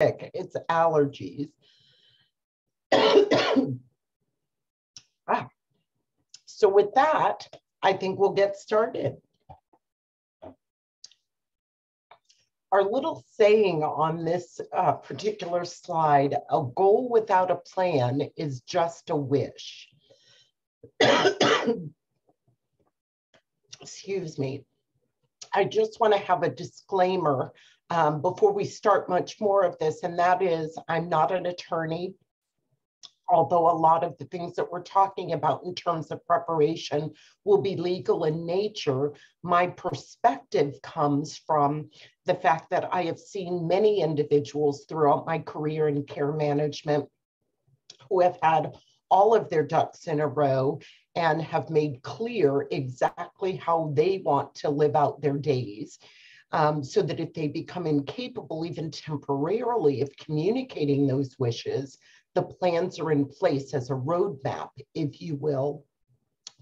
it's allergies. ah. So with that, I think we'll get started. Our little saying on this uh, particular slide, a goal without a plan is just a wish. Excuse me. I just want to have a disclaimer um, before we start much more of this, and that is I'm not an attorney, although a lot of the things that we're talking about in terms of preparation will be legal in nature, my perspective comes from the fact that I have seen many individuals throughout my career in care management who have had all of their ducks in a row and have made clear exactly how they want to live out their days um, so that if they become incapable, even temporarily, of communicating those wishes, the plans are in place as a roadmap, if you will,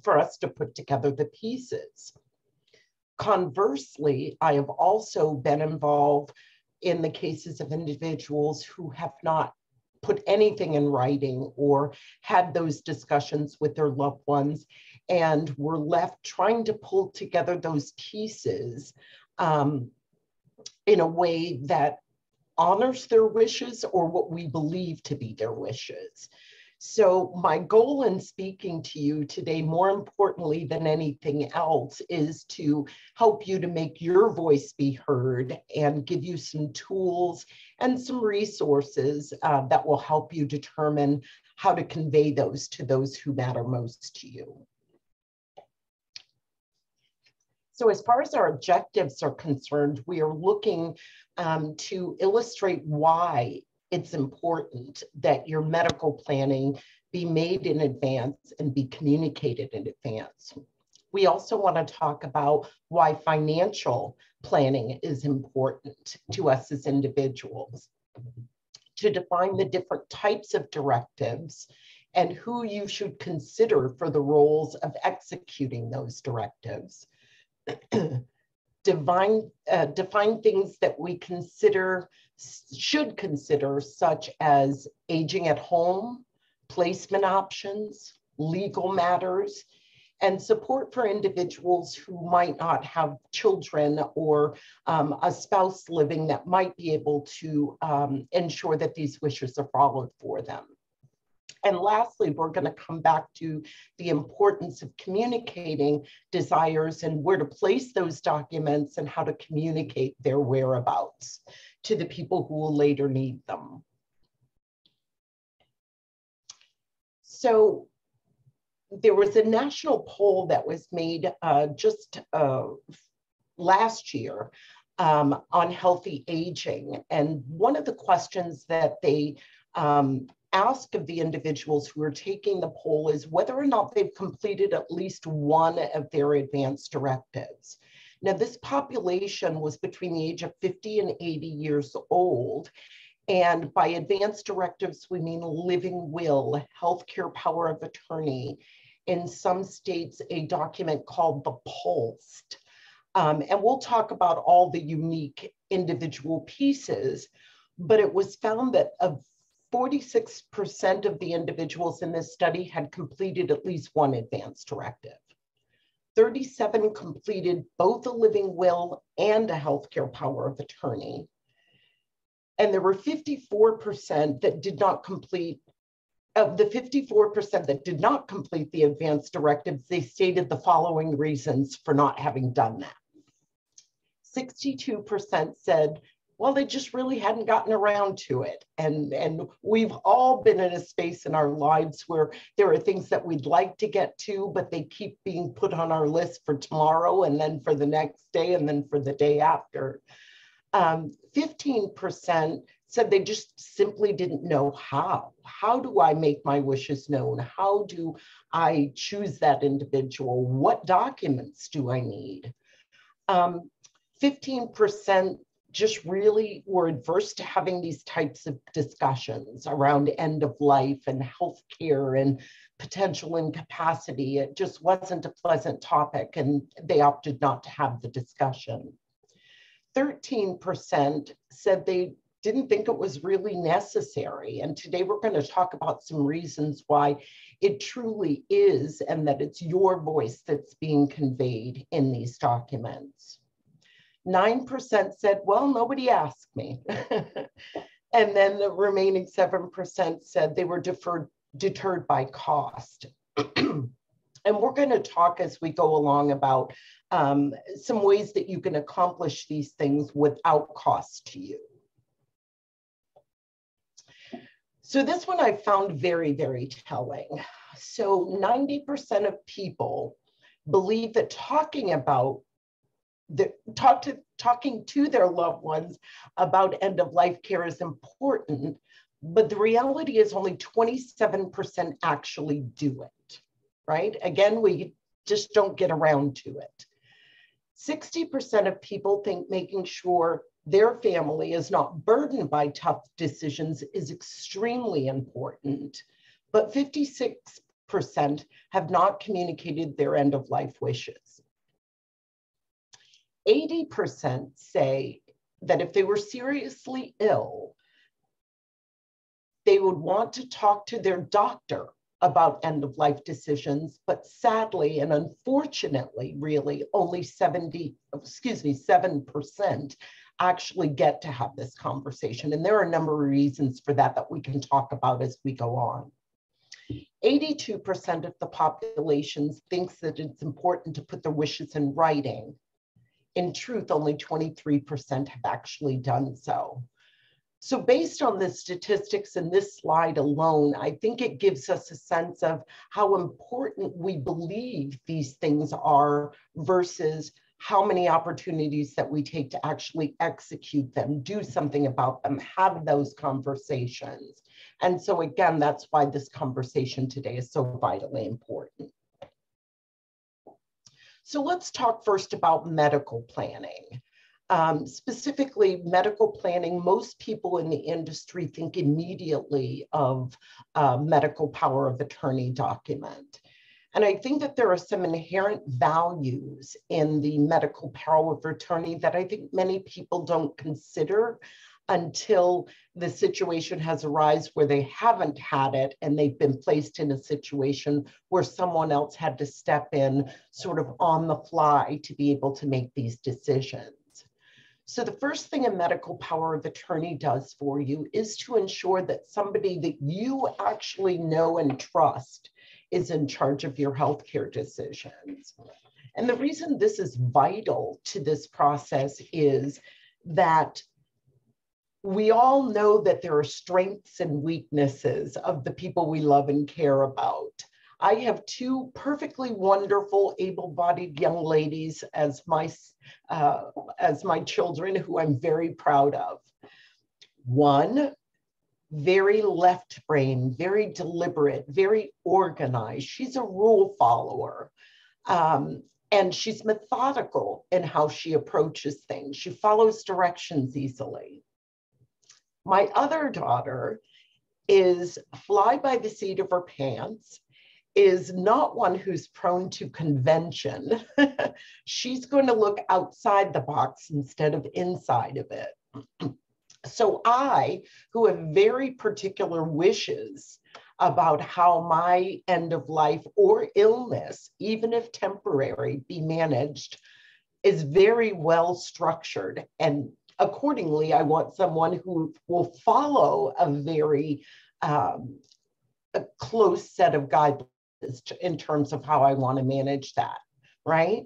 for us to put together the pieces. Conversely, I have also been involved in the cases of individuals who have not put anything in writing or had those discussions with their loved ones and were left trying to pull together those pieces um, in a way that honors their wishes or what we believe to be their wishes. So, my goal in speaking to you today, more importantly than anything else, is to help you to make your voice be heard and give you some tools and some resources uh, that will help you determine how to convey those to those who matter most to you. So as far as our objectives are concerned, we are looking um, to illustrate why it's important that your medical planning be made in advance and be communicated in advance. We also want to talk about why financial planning is important to us as individuals, to define the different types of directives and who you should consider for the roles of executing those directives divine, uh, define things that we consider, should consider, such as aging at home, placement options, legal matters, and support for individuals who might not have children or um, a spouse living that might be able to um, ensure that these wishes are followed for them. And lastly, we're going to come back to the importance of communicating desires and where to place those documents and how to communicate their whereabouts to the people who will later need them. So there was a national poll that was made uh, just uh, last year um, on healthy aging. And one of the questions that they um, ask of the individuals who are taking the poll is whether or not they've completed at least one of their advanced directives. Now, this population was between the age of 50 and 80 years old. And by advanced directives, we mean living will, healthcare power of attorney, in some states, a document called the POLST. Um, and we'll talk about all the unique individual pieces, but it was found that of 46% of the individuals in this study had completed at least one advance directive. 37 completed both a living will and a healthcare power of attorney. And there were 54% that did not complete, of the 54% that did not complete the advance directives, they stated the following reasons for not having done that. 62% said well they just really hadn't gotten around to it and and we've all been in a space in our lives where there are things that we'd like to get to but they keep being put on our list for tomorrow and then for the next day and then for the day after um, 15% said they just simply didn't know how. How do I make my wishes known? How do I choose that individual? What documents do I need? Um, 15% just really were adverse to having these types of discussions around end of life and healthcare and potential incapacity. It just wasn't a pleasant topic, and they opted not to have the discussion. 13% said they didn't think it was really necessary. And today we're going to talk about some reasons why it truly is and that it's your voice that's being conveyed in these documents. 9% said, well, nobody asked me. and then the remaining 7% said they were deferred, deterred by cost. and we're going to talk as we go along about um, some ways that you can accomplish these things without cost to you. So this one I found very, very telling. So 90% of people believe that talking about the talk to talking to their loved ones about end of life care is important, but the reality is only 27% actually do it, right? Again, we just don't get around to it. 60% of people think making sure their family is not burdened by tough decisions is extremely important. But 56% have not communicated their end of life wishes. 80% say that if they were seriously ill, they would want to talk to their doctor about end of life decisions, but sadly and unfortunately, really only 70, excuse me, 7% actually get to have this conversation. And there are a number of reasons for that that we can talk about as we go on. 82% of the population thinks that it's important to put their wishes in writing. In truth, only 23% have actually done so. So based on the statistics in this slide alone, I think it gives us a sense of how important we believe these things are versus how many opportunities that we take to actually execute them, do something about them, have those conversations. And so again, that's why this conversation today is so vitally important. So let's talk first about medical planning. Um, specifically, medical planning, most people in the industry think immediately of uh, medical power of attorney document. And I think that there are some inherent values in the medical power of attorney that I think many people don't consider until the situation has arisen where they haven't had it and they've been placed in a situation where someone else had to step in sort of on the fly to be able to make these decisions. So the first thing a medical power of attorney does for you is to ensure that somebody that you actually know and trust is in charge of your healthcare decisions. And the reason this is vital to this process is that we all know that there are strengths and weaknesses of the people we love and care about. I have two perfectly wonderful, able-bodied young ladies as my uh, as my children, who I'm very proud of. One very left brain, very deliberate, very organized. She's a rule follower. Um, and she's methodical in how she approaches things. She follows directions easily. My other daughter is fly by the seat of her pants, is not one who's prone to convention. she's going to look outside the box instead of inside of it. So I, who have very particular wishes about how my end of life or illness, even if temporary, be managed, is very well structured. And accordingly, I want someone who will follow a very um, a close set of guidelines in terms of how I want to manage that, right?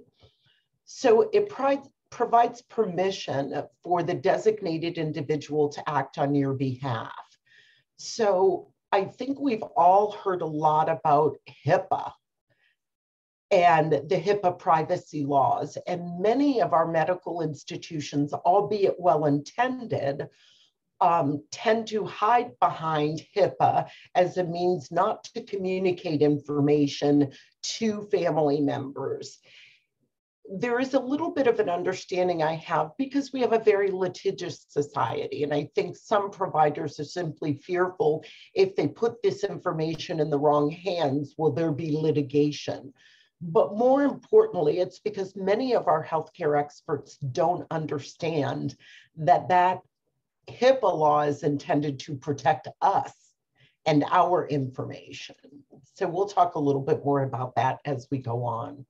So it provides provides permission for the designated individual to act on your behalf. So I think we've all heard a lot about HIPAA and the HIPAA privacy laws. And many of our medical institutions, albeit well intended, um, tend to hide behind HIPAA as a means not to communicate information to family members there is a little bit of an understanding I have because we have a very litigious society. And I think some providers are simply fearful if they put this information in the wrong hands, will there be litigation? But more importantly, it's because many of our healthcare experts don't understand that that HIPAA law is intended to protect us and our information. So we'll talk a little bit more about that as we go on.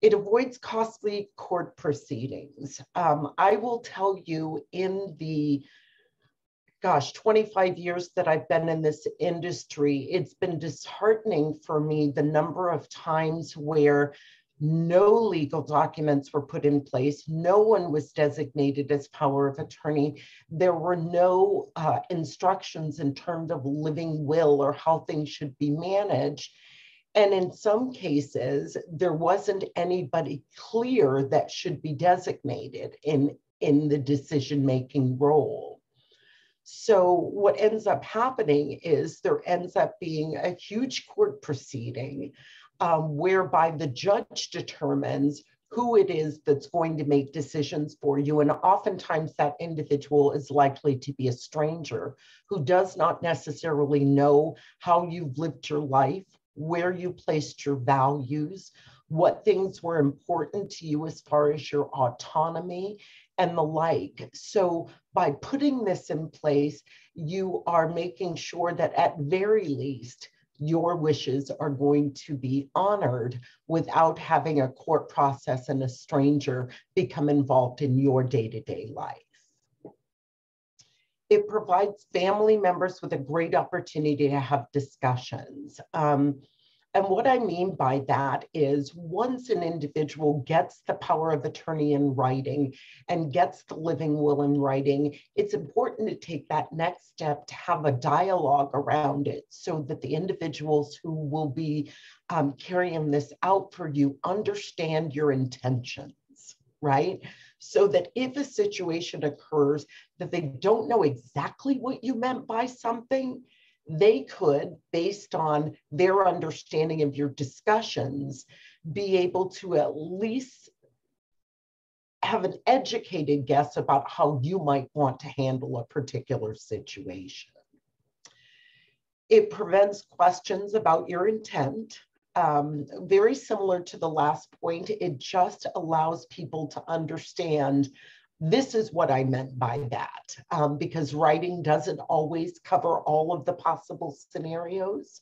It avoids costly court proceedings. Um, I will tell you in the gosh, 25 years that I've been in this industry, it's been disheartening for me the number of times where no legal documents were put in place. No one was designated as power of attorney. There were no uh, instructions in terms of living will or how things should be managed. And in some cases, there wasn't anybody clear that should be designated in, in the decision making role. So, what ends up happening is there ends up being a huge court proceeding um, whereby the judge determines who it is that's going to make decisions for you. And oftentimes that individual is likely to be a stranger who does not necessarily know how you've lived your life, where you placed your values, what things were important to you as far as your autonomy and the like. So by putting this in place, you are making sure that at very least, your wishes are going to be honored without having a court process and a stranger become involved in your day to day life. It provides family members with a great opportunity to have discussions. Um, and what I mean by that is once an individual gets the power of attorney in writing and gets the living will in writing, it's important to take that next step to have a dialogue around it so that the individuals who will be um, carrying this out for you understand your intentions, right? So that if a situation occurs that they don't know exactly what you meant by something, they could, based on their understanding of your discussions, be able to at least have an educated guess about how you might want to handle a particular situation. It prevents questions about your intent. Um, very similar to the last point, it just allows people to understand this is what I meant by that, um, because writing doesn't always cover all of the possible scenarios.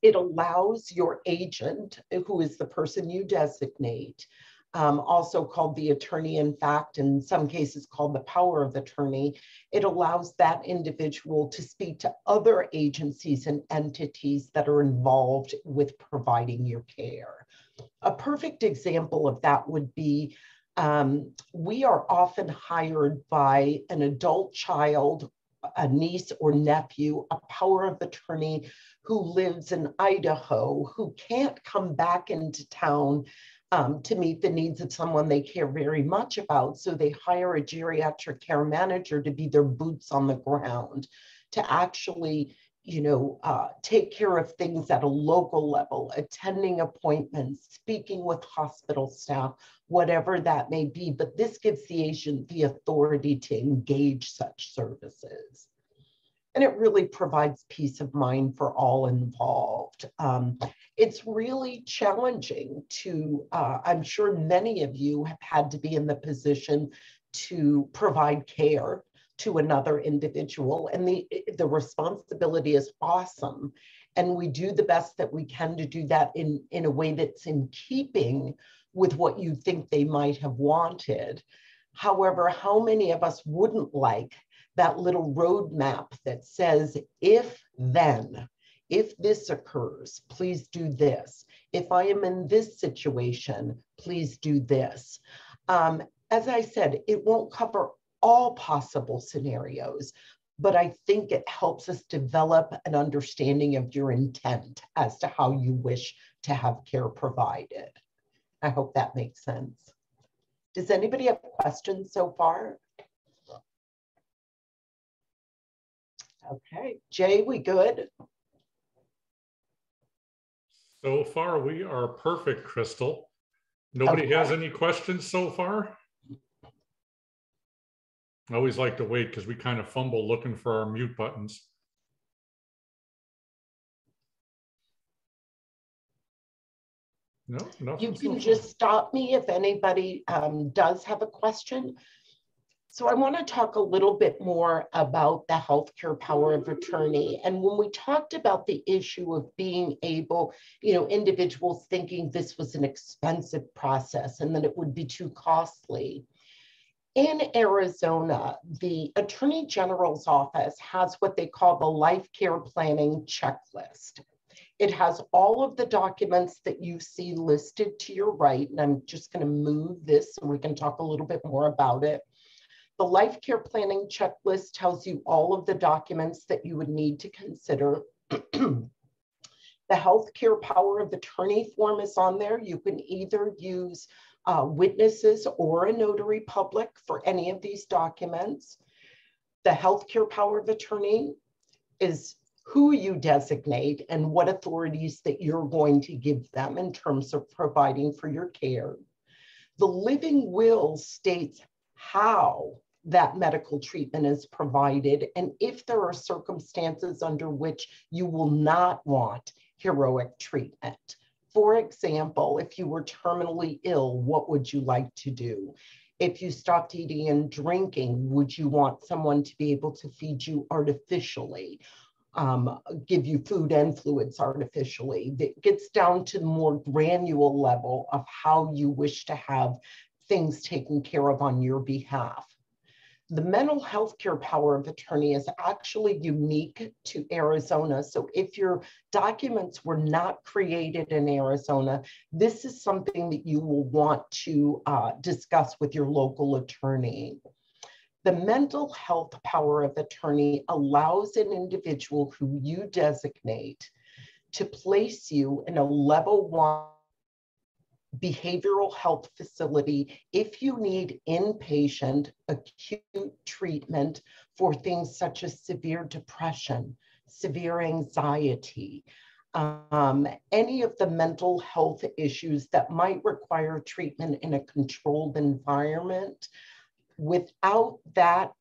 It allows your agent, who is the person you designate, um, also called the attorney in fact, in some cases called the power of attorney, it allows that individual to speak to other agencies and entities that are involved with providing your care. A perfect example of that would be um, we are often hired by an adult child, a niece or nephew, a power of attorney who lives in Idaho, who can't come back into town um, to meet the needs of someone they care very much about. So they hire a geriatric care manager to be their boots on the ground, to actually you know, uh, take care of things at a local level, attending appointments, speaking with hospital staff, whatever that may be. But this gives the agent the authority to engage such services. And it really provides peace of mind for all involved. Um, it's really challenging to, uh, I'm sure many of you have had to be in the position to provide care to another individual. And the, the responsibility is awesome. And we do the best that we can to do that in, in a way that's in keeping with what you think they might have wanted. However, how many of us wouldn't like that little roadmap that says, if then, if this occurs, please do this. If I am in this situation, please do this. Um, as I said, it won't cover all possible scenarios, but I think it helps us develop an understanding of your intent as to how you wish to have care provided. I hope that makes sense. Does anybody have questions so far? Okay, Jay, we good? So far, we are perfect, Crystal. Nobody okay. has any questions so far? I always like to wait because we kind of fumble looking for our mute buttons. No, no. You can just stop me if anybody um, does have a question. So I want to talk a little bit more about the healthcare power of attorney. And when we talked about the issue of being able, you know, individuals thinking this was an expensive process and that it would be too costly. In Arizona, the Attorney General's office has what they call the life care planning checklist. It has all of the documents that you see listed to your right, and I'm just going to move this so we can talk a little bit more about it. The life care planning checklist tells you all of the documents that you would need to consider. the healthcare power of attorney form is on there. You can either use uh, witnesses or a notary public for any of these documents. The healthcare power of attorney is who you designate and what authorities that you're going to give them in terms of providing for your care. The living will states how that medical treatment is provided and if there are circumstances under which you will not want heroic treatment. For example, if you were terminally ill, what would you like to do? If you stopped eating and drinking, would you want someone to be able to feed you artificially? Um, give you food and fluids artificially. It gets down to the more granular level of how you wish to have things taken care of on your behalf. The mental health care power of attorney is actually unique to Arizona. So if your documents were not created in Arizona, this is something that you will want to uh, discuss with your local attorney. The mental health power of attorney allows an individual who you designate to place you in a level one behavioral health facility if you need inpatient acute treatment for things such as severe depression, severe anxiety, um, any of the mental health issues that might require treatment in a controlled environment. Without that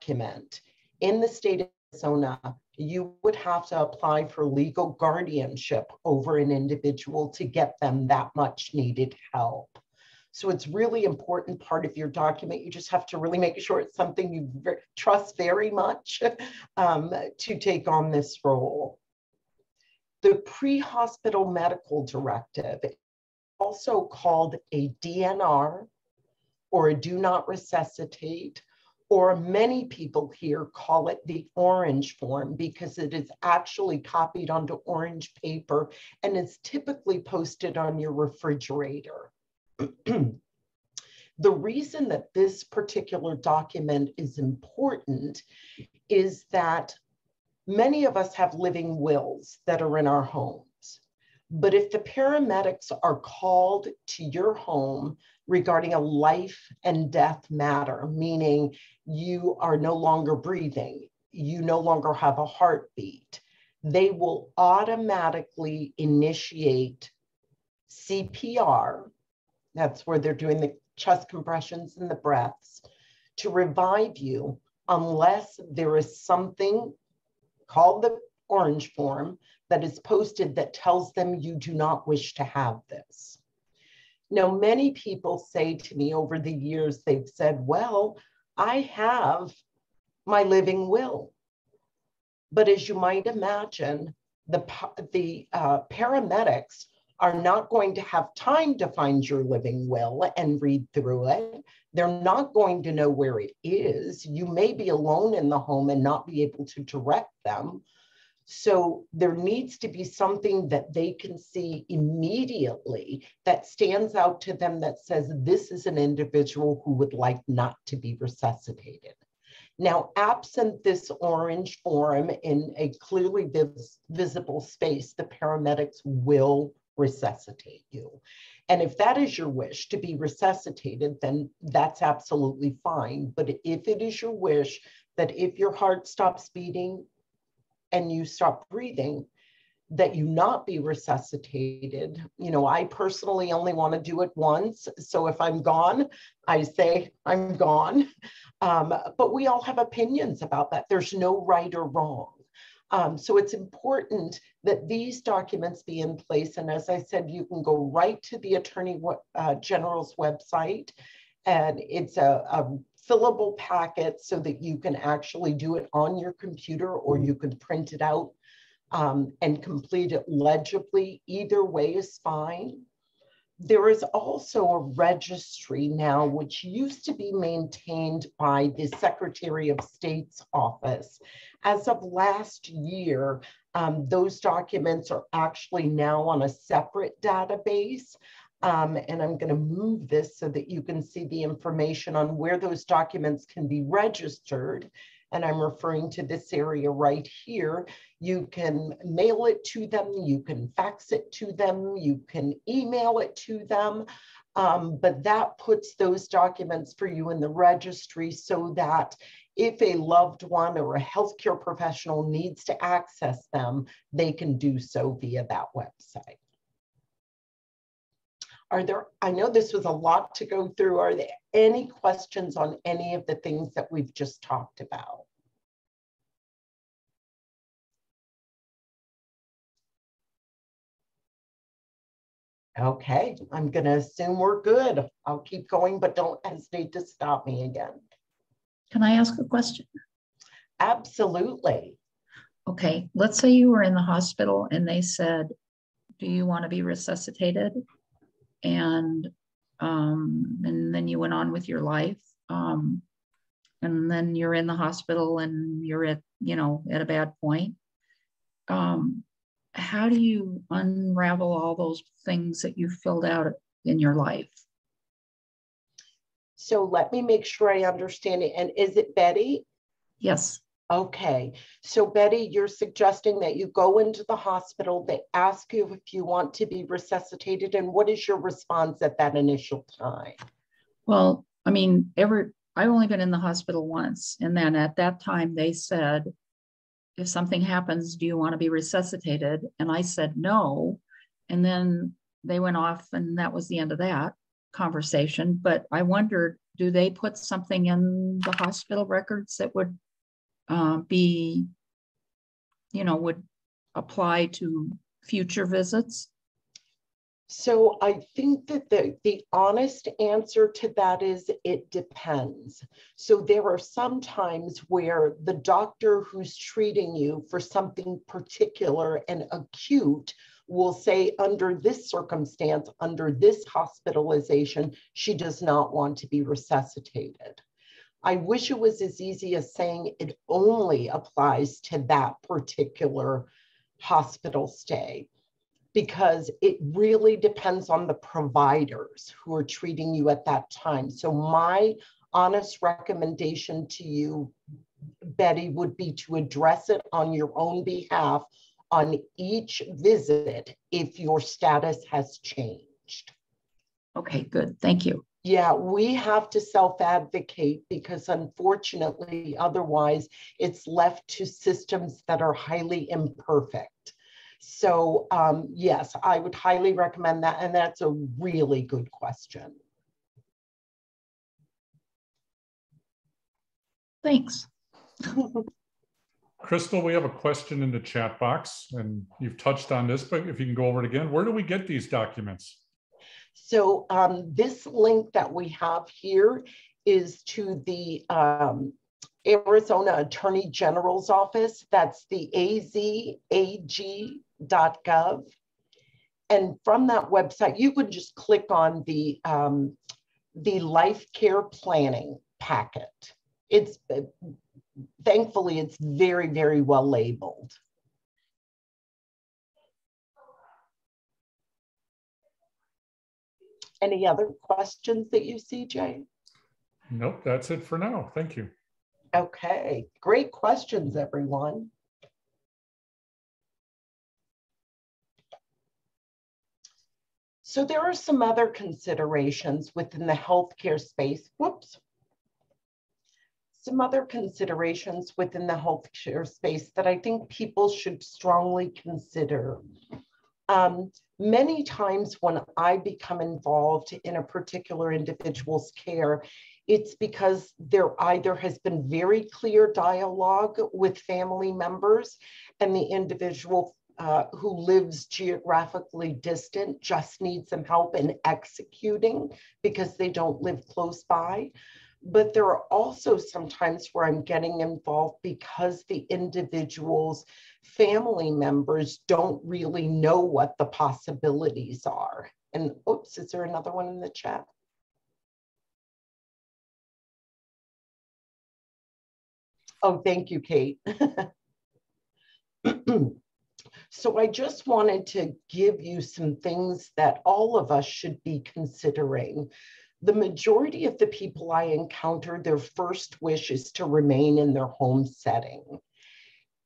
document in the state of Arizona, you would have to apply for legal guardianship over an individual to get them that much needed help. So it's really important part of your document. You just have to really make sure it's something you trust very much um, to take on this role. The pre-hospital medical directive, also called a DNR or a do not resuscitate or many people here call it the orange form because it is actually copied onto orange paper and is typically posted on your refrigerator. the reason that this particular document is important is that many of us have living wills that are in our homes. But if the paramedics are called to your home regarding a life and death matter, meaning you are no longer breathing, you no longer have a heartbeat, they will automatically initiate CPR. That's where they're doing the chest compressions and the breaths to revive you unless there is something called the orange form that is posted that tells them you do not wish to have this. Now, many people say to me over the years, they've said, well, I have my living will. But as you might imagine, the, the uh, paramedics are not going to have time to find your living will and read through it. They're not going to know where it is. You may be alone in the home and not be able to direct them. So there needs to be something that they can see immediately that stands out to them that says this is an individual who would like not to be resuscitated. Now, absent this orange form in a clearly vis visible space, the paramedics will resuscitate you. And if that is your wish to be resuscitated, then that's absolutely fine. But if it is your wish that if your heart stops beating, and you stop breathing, that you not be resuscitated. You know, I personally only want to do it once. So if I'm gone, I say I'm gone. Um, but we all have opinions about that. There's no right or wrong. Um, so it's important that these documents be in place. And as I said, you can go right to the Attorney uh, General's website and it's a, a fillable packet so that you can actually do it on your computer or you can print it out um, and complete it legibly. Either way is fine. There is also a registry now, which used to be maintained by the Secretary of State's office. As of last year, um, those documents are actually now on a separate database. Um, and I'm going to move this so that you can see the information on where those documents can be registered. And I'm referring to this area right here. You can mail it to them, you can fax it to them, you can email it to them. Um, but that puts those documents for you in the registry so that if a loved one or a healthcare professional needs to access them, they can do so via that website. Are there, I know this was a lot to go through. Are there any questions on any of the things that we've just talked about? Okay, I'm going to assume we're good. I'll keep going, but don't hesitate to stop me again. Can I ask a question? Absolutely. Okay, let's say you were in the hospital and they said, Do you want to be resuscitated? And um, and then you went on with your life. Um, and then you're in the hospital and you're at, you know, at a bad point. Um, how do you unravel all those things that you filled out in your life? So let me make sure I understand it. And is it Betty? Yes. Okay. So Betty, you're suggesting that you go into the hospital, they ask you if you want to be resuscitated, and what is your response at that initial time? Well, I mean, every I've only been in the hospital once. And then at that time they said, if something happens, do you want to be resuscitated? And I said no. And then they went off, and that was the end of that conversation. But I wondered, do they put something in the hospital records that would uh, be, you know, would apply to future visits? So I think that the, the honest answer to that is it depends. So there are some times where the doctor who's treating you for something particular and acute will say under this circumstance, under this hospitalization, she does not want to be resuscitated. I wish it was as easy as saying it only applies to that particular hospital stay because it really depends on the providers who are treating you at that time. So, my honest recommendation to you, Betty, would be to address it on your own behalf on each visit if your status has changed. Okay, good. Thank you. Yeah, we have to self advocate because unfortunately, otherwise, it's left to systems that are highly imperfect. So, um, yes, I would highly recommend that. And that's a really good question. Thanks. Crystal, we have a question in the chat box, and you've touched on this, but if you can go over it again, where do we get these documents? So um, this link that we have here is to the um, Arizona Attorney General's office. That's the azag.gov. And from that website, you can just click on the, um, the life care planning packet. It's thankfully, it's very, very well labeled. Any other questions that you see, Jay? Nope, that's it for now. Thank you. Okay, great questions, everyone. So there are some other considerations within the healthcare space. Whoops. Some other considerations within the healthcare space that I think people should strongly consider. Um, many times when I become involved in a particular individual's care, it's because there either has been very clear dialogue with family members and the individual uh, who lives geographically distant just needs some help in executing because they don't live close by. But there are also sometimes where I'm getting involved because the individual's family members don't really know what the possibilities are. And oops, is there another one in the chat? Oh, thank you, Kate. so I just wanted to give you some things that all of us should be considering. The majority of the people I encounter, their first wish is to remain in their home setting.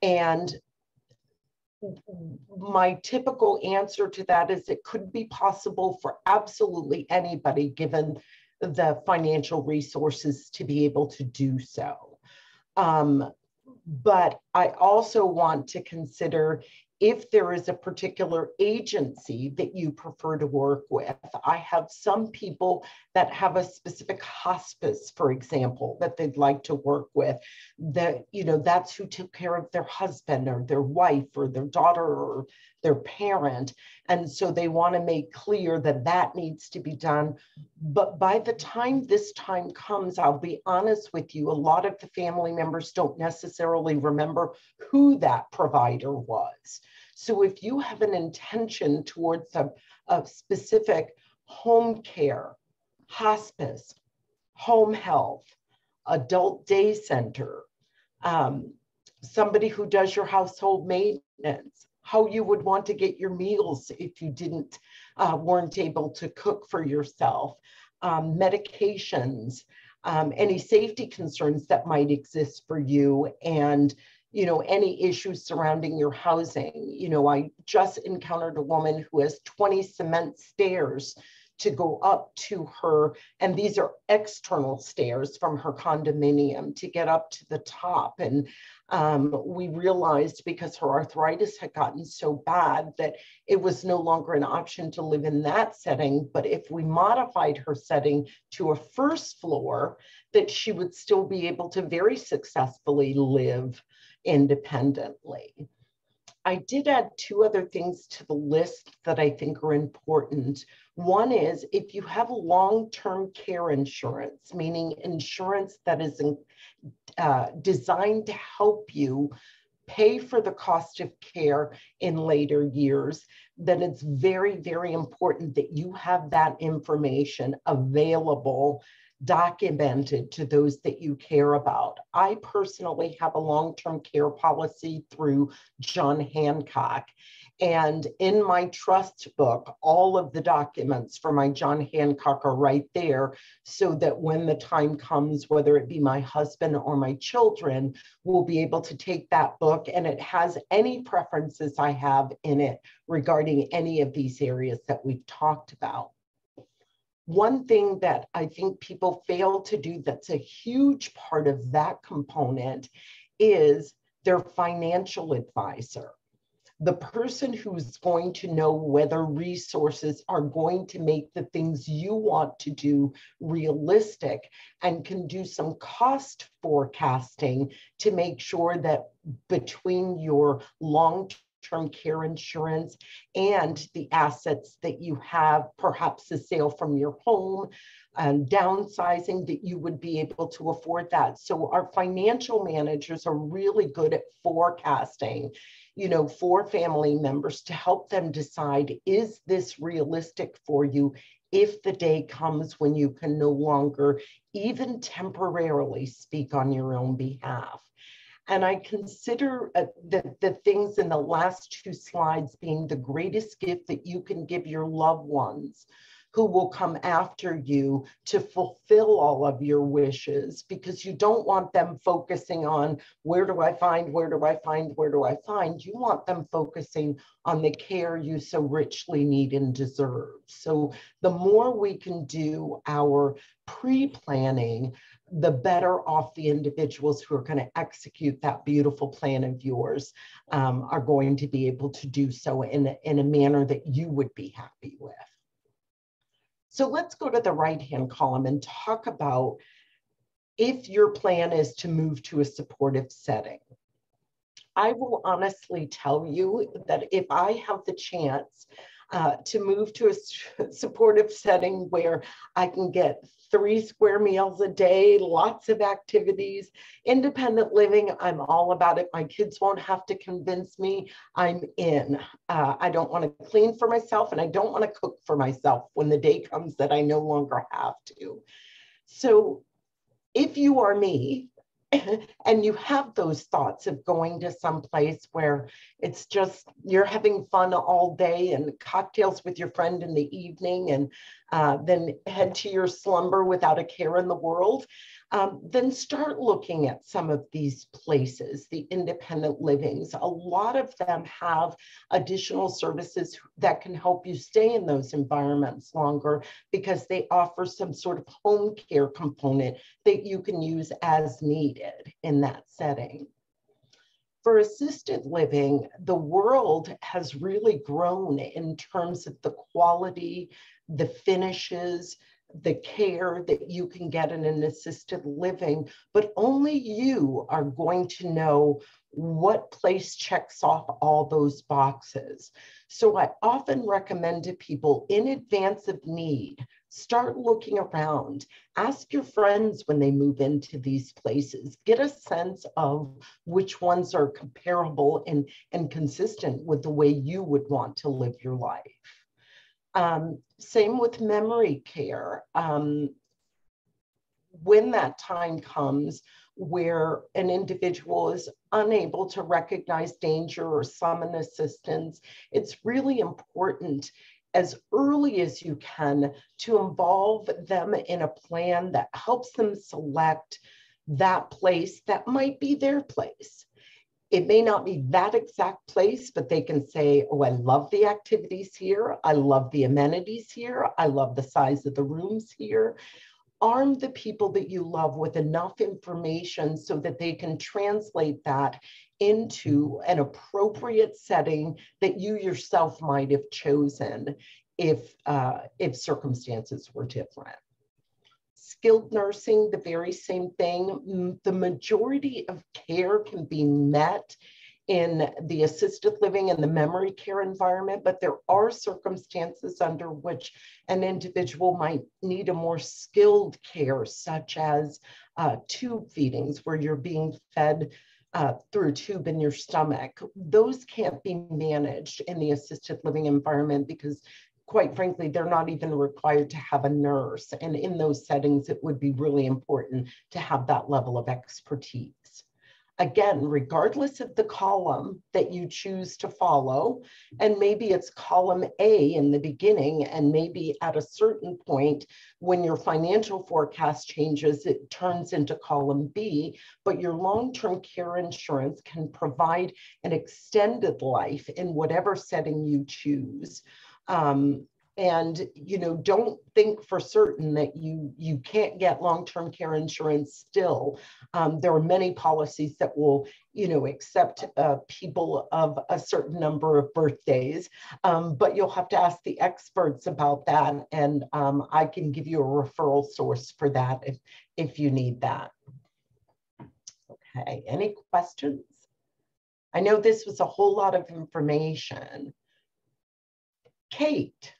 And my typical answer to that is it could be possible for absolutely anybody given the financial resources to be able to do so. Um, but I also want to consider if there is a particular agency that you prefer to work with. I have some people that have a specific hospice, for example, that they'd like to work with. That, you know, that's who took care of their husband or their wife or their daughter or their parent. And so they want to make clear that that needs to be done. But by the time this time comes, I'll be honest with you, a lot of the family members don't necessarily remember who that provider was. So if you have an intention towards a, a specific home care, hospice, home health, adult day center, um, somebody who does your household maintenance, how you would want to get your meals if you didn't uh, weren't able to cook for yourself, um, medications, um, any safety concerns that might exist for you, and you know, any issues surrounding your housing. You know, I just encountered a woman who has 20 cement stairs to go up to her, and these are external stairs from her condominium to get up to the top. And um, we realized because her arthritis had gotten so bad that it was no longer an option to live in that setting. But if we modified her setting to a first floor, that she would still be able to very successfully live independently. I did add two other things to the list that I think are important. One is if you have long-term care insurance, meaning insurance that is uh, designed to help you pay for the cost of care in later years, then it's very, very important that you have that information available documented to those that you care about. I personally have a long term care policy through John Hancock. And in my trust book, all of the documents for my John Hancock are right there so that when the time comes, whether it be my husband or my children, we'll be able to take that book and it has any preferences I have in it regarding any of these areas that we've talked about one thing that I think people fail to do that's a huge part of that component is their financial advisor. The person who's going to know whether resources are going to make the things you want to do realistic and can do some cost forecasting to make sure that between your long term care insurance and the assets that you have, perhaps a sale from your home and downsizing, that you would be able to afford that. So our financial managers are really good at forecasting you know, for family members to help them decide, is this realistic for you if the day comes when you can no longer even temporarily speak on your own behalf? And I consider uh, the, the things in the last two slides being the greatest gift that you can give your loved ones who will come after you to fulfill all of your wishes because you don't want them focusing on where do I find, where do I find, where do I find. You want them focusing on the care you so richly need and deserve. So the more we can do our pre planning, the better off the individuals who are going to execute that beautiful plan of yours um, are going to be able to do so in, in a manner that you would be happy with. So let's go to the right-hand column and talk about if your plan is to move to a supportive setting. I will honestly tell you that if I have the chance, uh, to move to a supportive setting where I can get three square meals a day, lots of activities, independent living. I'm all about it. My kids won't have to convince me I'm in. Uh, I don't want to clean for myself and I don't want to cook for myself when the day comes that I no longer have to. So if you are me, and you have those thoughts of going to some place where it's just you're having fun all day and cocktails with your friend in the evening and uh, then head to your slumber without a care in the world um, then start looking at some of these places, the independent livings. A lot of them have additional services that can help you stay in those environments longer because they offer some sort of home care component that you can use as needed in that setting for assisted living, the world has really grown in terms of the quality, the finishes, the care that you can get in an assisted living, but only you are going to know what place checks off all those boxes. So I often recommend to people in advance of need, start looking around, ask your friends when they move into these places, get a sense of which ones are comparable and, and consistent with the way you would want to live your life. Um, same with memory care. Um, when that time comes where an individual is unable to recognize danger or summon assistance, it's really important as early as you can to involve them in a plan that helps them select that place that might be their place it may not be that exact place, but they can say, oh, I love the activities here. I love the amenities here. I love the size of the rooms here. Arm the people that you love with enough information so that they can translate that into an appropriate setting that you yourself might have chosen if, uh, if circumstances were different skilled nursing, the very same thing. The majority of care can be met in the assisted living and the memory care environment, but there are circumstances under which an individual might need a more skilled care, such as uh, tube feedings, where you're being fed uh, through a tube in your stomach. Those can't be managed in the assisted living environment because quite frankly, they're not even required to have a nurse. And in those settings, it would be really important to have that level of expertise. Again, regardless of the column that you choose to follow, and maybe it's column A in the beginning, and maybe at a certain point when your financial forecast changes, it turns into column B, but your long-term care insurance can provide an extended life in whatever setting you choose. Um, and you know don't think for certain that you you can't get long-term care insurance still. Um, there are many policies that will you know accept uh, people of a certain number of birthdays. Um, but you'll have to ask the experts about that. And um, i can give you a referral source for that if if you need that. Okay any questions? I know this was a whole lot of information Kate.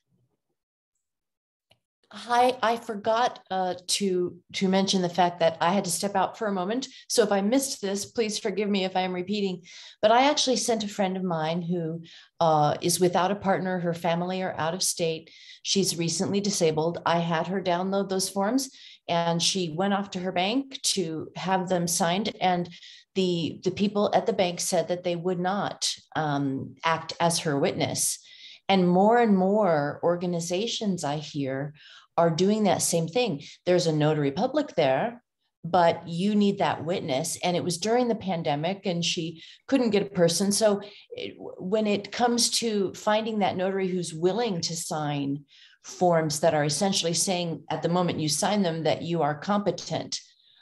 Hi, I forgot uh, to to mention the fact that I had to step out for a moment. So if I missed this, please forgive me if I am repeating. But I actually sent a friend of mine who uh, is without a partner. Her family are out of state. She's recently disabled. I had her download those forms, and she went off to her bank to have them signed. And the the people at the bank said that they would not um, act as her witness. And more and more organizations I hear are doing that same thing. There's a notary public there, but you need that witness. And it was during the pandemic, and she couldn't get a person. So it, when it comes to finding that notary who's willing to sign forms that are essentially saying at the moment you sign them that you are competent,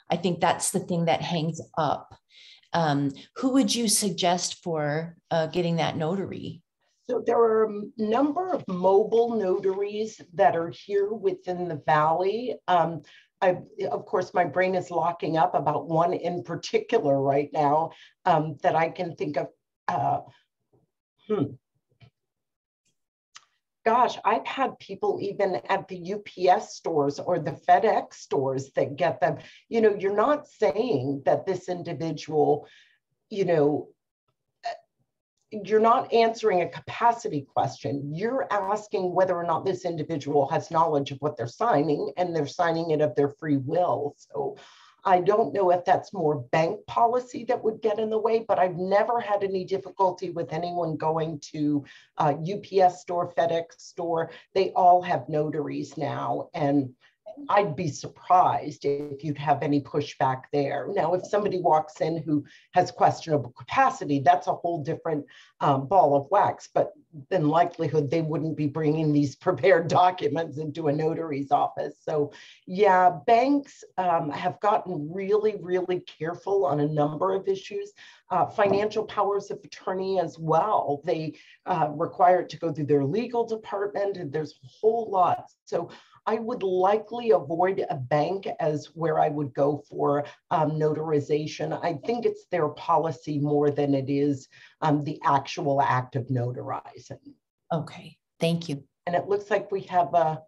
I think that's the thing that hangs up. Um, who would you suggest for uh, getting that notary? So there are a number of mobile notaries that are here within the Valley. Um, I, of course, my brain is locking up about one in particular right now um, that I can think of. Uh, hmm. gosh, I've had people even at the UPS stores or the FedEx stores that get them. You know, you're not saying that this individual, you know, you're not answering a capacity question. You're asking whether or not this individual has knowledge of what they're signing and they're signing it of their free will. So I don't know if that's more bank policy that would get in the way, but I've never had any difficulty with anyone going to uh, UPS store, FedEx store. They all have notaries now. And I'd be surprised if you'd have any pushback there. Now, if somebody walks in who has questionable capacity, that's a whole different um, ball of wax. But in likelihood, they wouldn't be bringing these prepared documents into a notary's office. So, yeah, banks um, have gotten really, really careful on a number of issues. Uh, financial powers of attorney as well. They uh, require it to go through their legal department, and there's a whole lot. So I would likely avoid a bank as where I would go for um, notarization. I think it's their policy more than it is um, the actual act of notarizing. Okay, thank you. And it looks like we have a,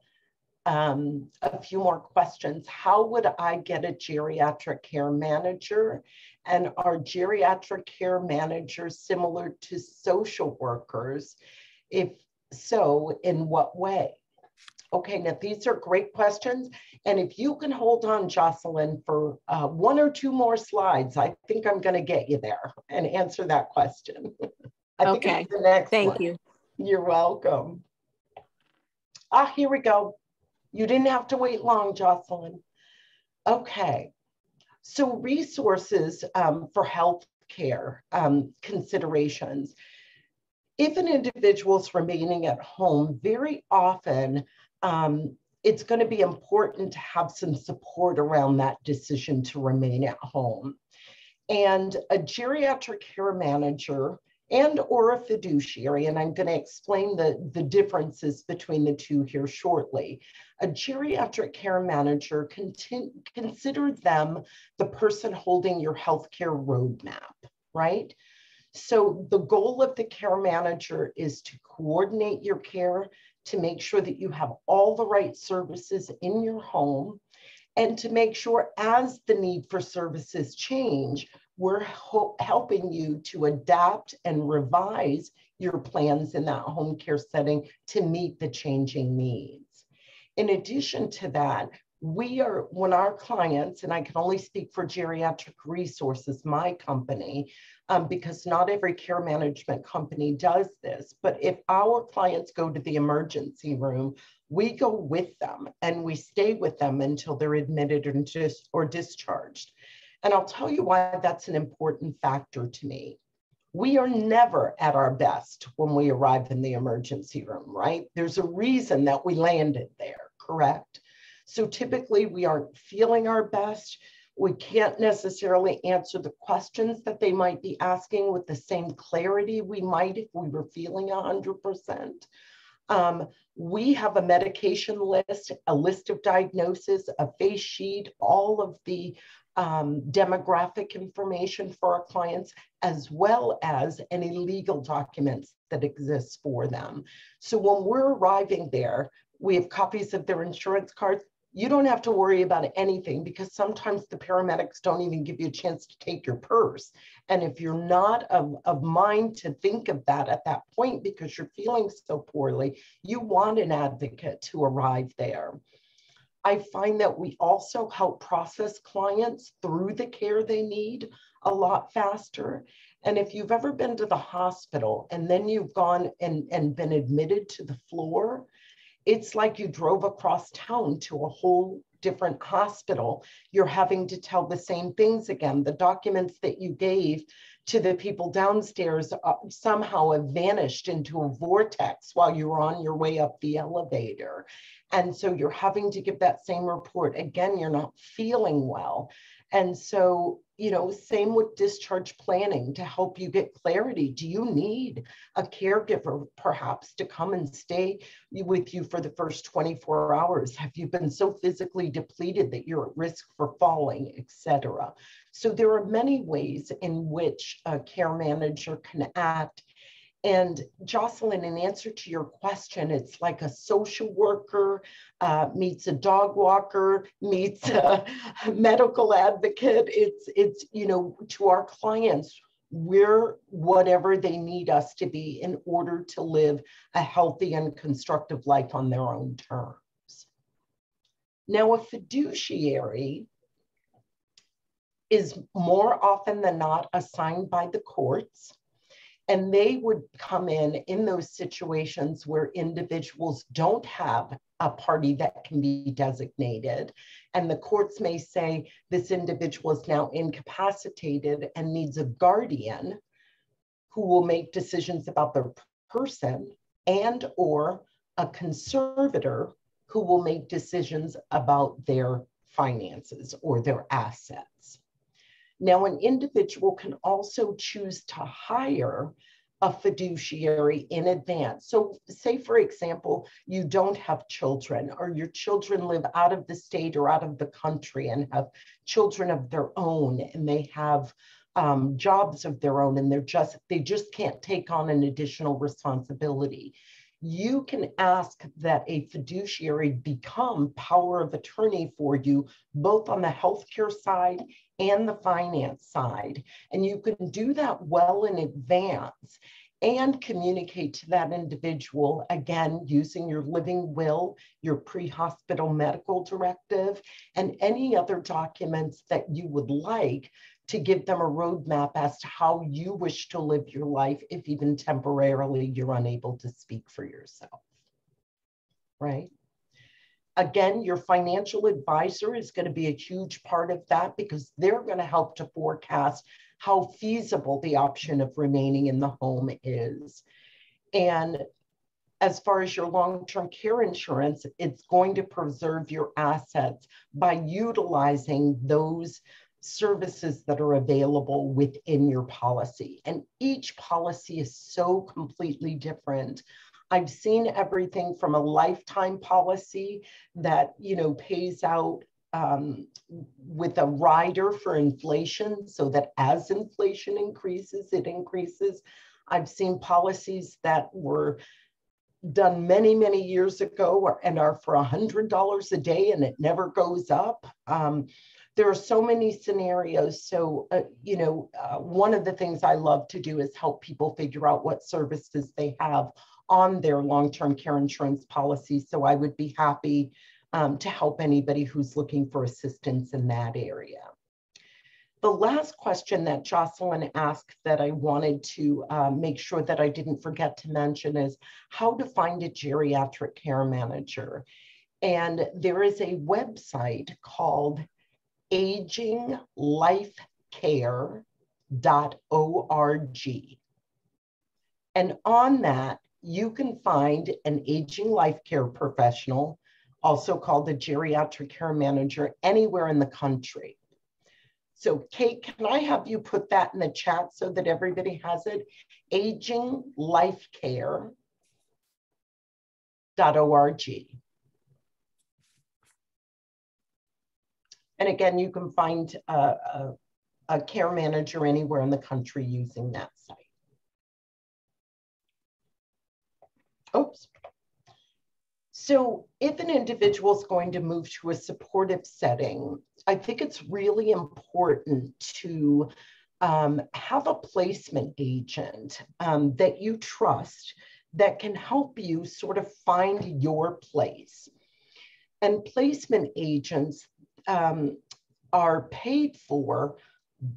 um, a few more questions. How would I get a geriatric care manager? And are geriatric care managers similar to social workers? If so, in what way? Okay, now these are great questions. And if you can hold on, Jocelyn, for uh, one or two more slides, I think I'm going to get you there and answer that question. I okay. the next Thank one. you. You're welcome. Ah, here we go. You didn't have to wait long, Jocelyn. Okay. So resources um, for health care um, considerations. If an individual's remaining at home, very often um, it's going to be important to have some support around that decision to remain at home. And a geriatric care manager and or a fiduciary, and I'm going to explain the, the differences between the two here shortly. A geriatric care manager, consider them the person holding your healthcare roadmap, right? So the goal of the care manager is to coordinate your care, to make sure that you have all the right services in your home and to make sure as the need for services change, we're helping you to adapt and revise your plans in that home care setting to meet the changing needs. In addition to that, we are, when our clients, and I can only speak for Geriatric Resources, my company, um, because not every care management company does this. But if our clients go to the emergency room, we go with them and we stay with them until they're admitted or, dis- or discharged. And I'll tell you why that's an important factor to me. We are never at our best when we arrive in the emergency room, right? There's a reason that we landed there, correct? So typically we aren't feeling our best we can't necessarily answer the questions that they might be asking with the same clarity we might if we were feeling 100%. Um, we have a medication list, a list of diagnosis, a face sheet, all of the um, demographic information for our clients, as well as any legal documents that exist for them. So when we're arriving there, we have copies of their insurance cards you don't have to worry about anything because sometimes the paramedics don't even give you a chance to take your purse. And if you're not of, of mind to think of that at that point because you're feeling so poorly, you want an advocate to arrive there. I find that we also help process clients through the care they need a lot faster. And if you've ever been to the hospital and then you've gone and, and been admitted to the floor, it's like you drove across town to a whole different hospital. You're having to tell the same things again. The documents that you gave to the people downstairs uh, somehow have vanished into a vortex while you're on your way up the elevator. And so you're having to give that same report. Again, you're not feeling well. And so, you know, same with discharge planning to help you get clarity. Do you need a caregiver perhaps to come and stay with you for the first 24 hours? Have you been so physically depleted that you're at risk for falling, etc.? So there are many ways in which a care manager can act And Jocelyn, in answer to your question, it's like a social worker uh, meets a dog walker, meets a medical advocate. It's, it's, you know, to our clients, we're whatever they need us to be in order to live a healthy and constructive life on their own terms. Now, a fiduciary is more often than not assigned by the courts. And they would come in in those situations where individuals don't have a party that can be designated. And the courts may say this individual is now incapacitated and needs a guardian who will make decisions about their person and or a conservator who will make decisions about their finances or their assets. Now, an individual can also choose to hire a fiduciary in advance. So, say, for example, you don't have children, or your children live out of the state or out of the country and have children of their own, and they have um, jobs of their own, and they're just they just can't take on an additional responsibility. You can ask that a fiduciary become power of attorney for you, both on the healthcare side and the finance side. And you can do that well in advance and communicate to that individual, again, using your living will, your pre hospital medical directive, and any other documents that you would like to give them a roadmap as to how you wish to live your life if even temporarily you're unable to speak for yourself. Right? Again, your financial advisor is going to be a huge part of that because they're going to help to forecast how feasible the option of remaining in the home is. And as far as your long-term care insurance, it's going to preserve your assets by utilizing those services that are available within your policy. And each policy is so completely different. I've seen everything from a lifetime policy that, you know, pays out um, with a rider for inflation so that as inflation increases, it increases. I've seen policies that were done many, many years ago and are for $100 a day and it never goes up. Um, there are so many scenarios. So, uh, you know, uh, one of the things I love to do is help people figure out what services they have on their long-term care insurance policy. So I would be happy um, to help anybody who's looking for assistance in that area. The last question that Jocelyn asked that I wanted to uh, make sure that I didn't forget to mention is how to find a geriatric care manager. And there is a website called aginglifecare.org. And on that, you can find an aging life care professional, also called a geriatric care manager, anywhere in the country. So, Kate, can I have you put that in the chat so that everybody has it? aginglifecare.org. And again, you can find a, a, a care manager anywhere in the country using that site. Oops. So if an individual is going to move to a supportive setting, I think it's really important to um, have a placement agent um, that you trust that can help you sort of find your place. And placement agents um, are paid for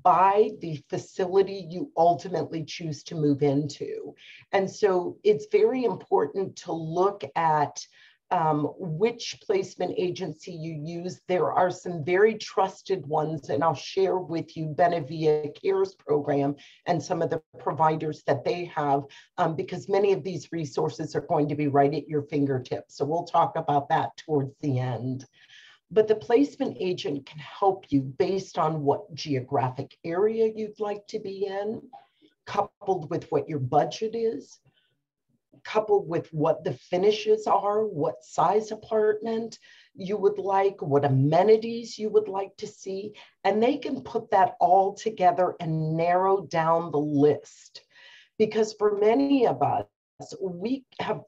by the facility you ultimately choose to move into. And so it's very important to look at um, which placement agency you use. There are some very trusted ones, and I'll share with you Benevilla Cares program and some of the providers that they have, um, because many of these resources are going to be right at your fingertips. So we'll talk about that towards the end but the placement agent can help you based on what geographic area you'd like to be in, coupled with what your budget is, coupled with what the finishes are, what size apartment you would like, what amenities you would like to see. And they can put that all together and narrow down the list because for many of us, we have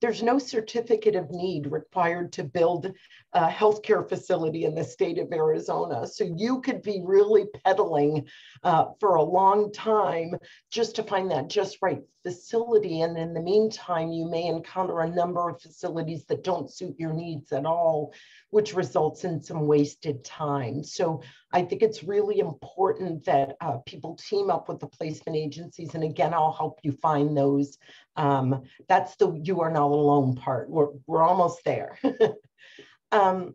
there's no certificate of need required to build a healthcare facility in the state of Arizona. So you could be really pedaling uh, for a long time just to find that just right facility. And in the meantime, you may encounter a number of facilities that don't suit your needs at all, which results in some wasted time. So I think it's really important that uh, people team up with the placement agencies. And again, I'll help you find those. Um, that's the you are not alone part. We're, we're almost there. um,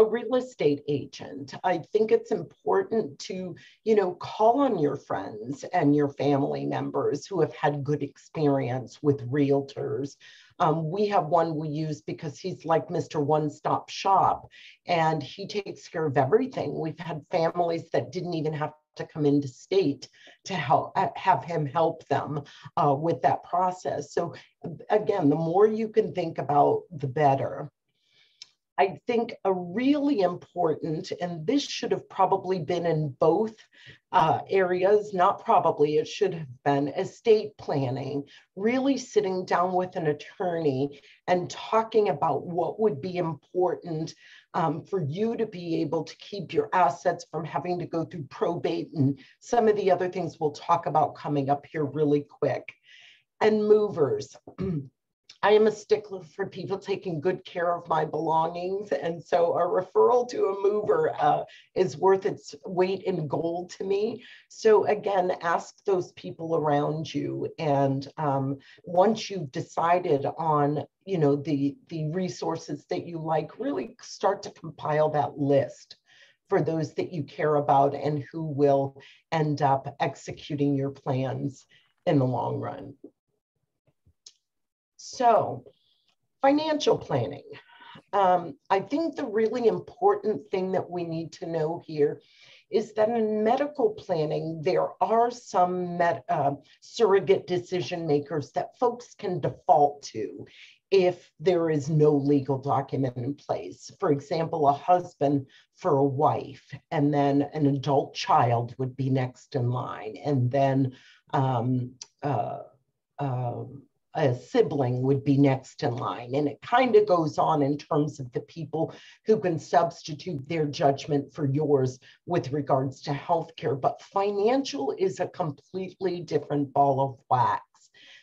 a real estate agent. I think it's important to, you know, call on your friends and your family members who have had good experience with realtors. Um, we have one we use because he's like Mr. One Stop Shop and he takes care of everything. We've had families that didn't even have to come into state to help uh, have him help them uh, with that process. So again, the more you can think about, the better. I think a really important, and this should have probably been in both uh, areas, not probably, it should have been estate planning, really sitting down with an attorney and talking about what would be important um, for you to be able to keep your assets from having to go through probate and some of the other things we'll talk about coming up here really quick. And movers. I am a stickler for people taking good care of my belongings. And so a referral to a mover uh, is worth its weight in gold to me. So again, ask those people around you. And um, once you've decided on, you know, the, the resources that you like, really start to compile that list for those that you care about and who will end up executing your plans in the long run. So, financial planning. Um, I think the really important thing that we need to know here is that in medical planning, there are some uh, surrogate decision makers that folks can default to if there is no legal document in place. For example, a husband for a wife, and then an adult child would be next in line, and then um, uh, um, a sibling would be next in line. And it kind of goes on in terms of the people who can substitute their judgment for yours with regards to healthcare. But financial is a completely different ball of wax.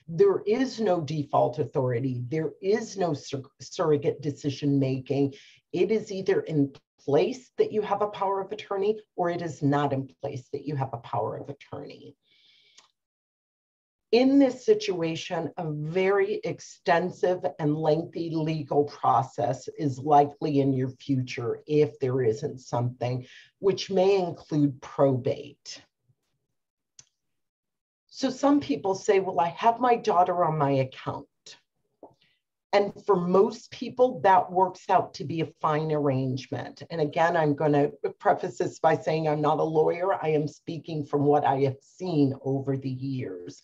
There is no default authority, there is no sur surrogate decision making. It is either in place that you have a power of attorney or it is not in place that you have a power of attorney in this situation, a very extensive and lengthy legal process is likely in your future if there isn't something, which may include probate. So some people say, well, I have my daughter on my account. And for most people, that works out to be a fine arrangement. And again, I'm going to preface this by saying I'm not a lawyer. I am speaking from what I have seen over the years.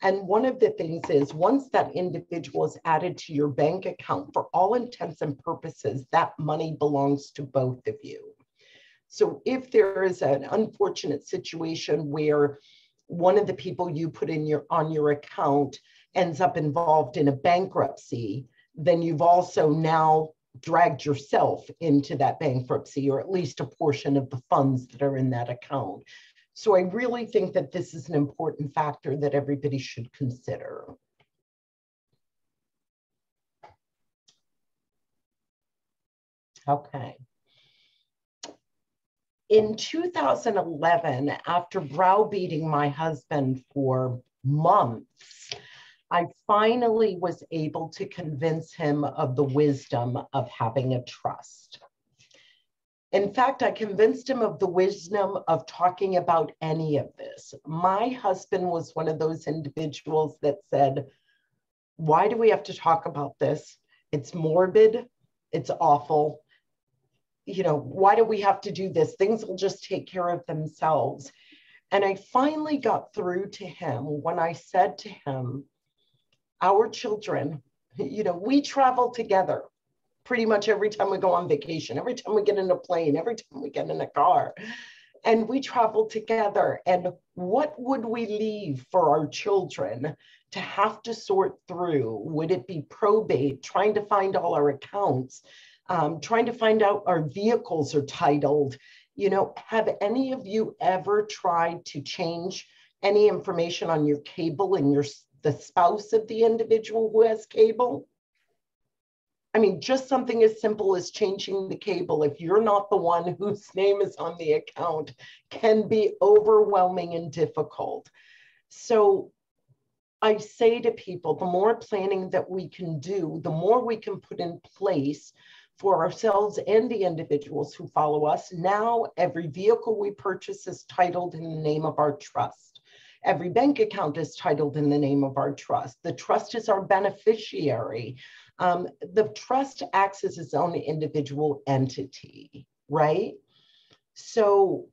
And one of the things is once that individual is added to your bank account, for all intents and purposes, that money belongs to both of you. So if there is an unfortunate situation where one of the people you put in your on your account ends up involved in a bankruptcy, then you've also now dragged yourself into that bankruptcy or at least a portion of the funds that are in that account. So I really think that this is an important factor that everybody should consider. Okay. In 2011, after browbeating my husband for months, I finally was able to convince him of the wisdom of having a trust. In fact, I convinced him of the wisdom of talking about any of this. My husband was one of those individuals that said, Why do we have to talk about this? It's morbid, it's awful. You know, why do we have to do this? Things will just take care of themselves. And I finally got through to him when I said to him, Our children, you know, we travel together pretty much every time we go on vacation, every time we get in a plane, every time we get in a car. and we travel together. And what would we leave for our children to have to sort through? Would it be probate, trying to find all our accounts, um, trying to find out our vehicles are titled? You know, have any of you ever tried to change any information on your cable and your the spouse of the individual who has cable? I mean, just something as simple as changing the cable, if you're not the one whose name is on the account, can be overwhelming and difficult. So I say to people, the more planning that we can do, the more we can put in place for ourselves and the individuals who follow us. Now, every vehicle we purchase is titled in the name of our trust. Every bank account is titled in the name of our trust. The trust is our beneficiary. Um, the trust acts as its own individual entity, right? So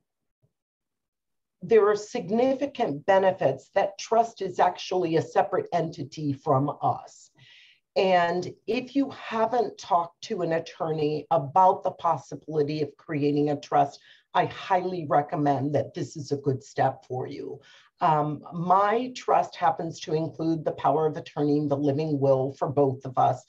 there are significant benefits that trust is actually a separate entity from us. And if you haven't talked to an attorney about the possibility of creating a trust, I highly recommend that this is a good step for you. Um, my trust happens to include the power of attorney, the living will for both of us,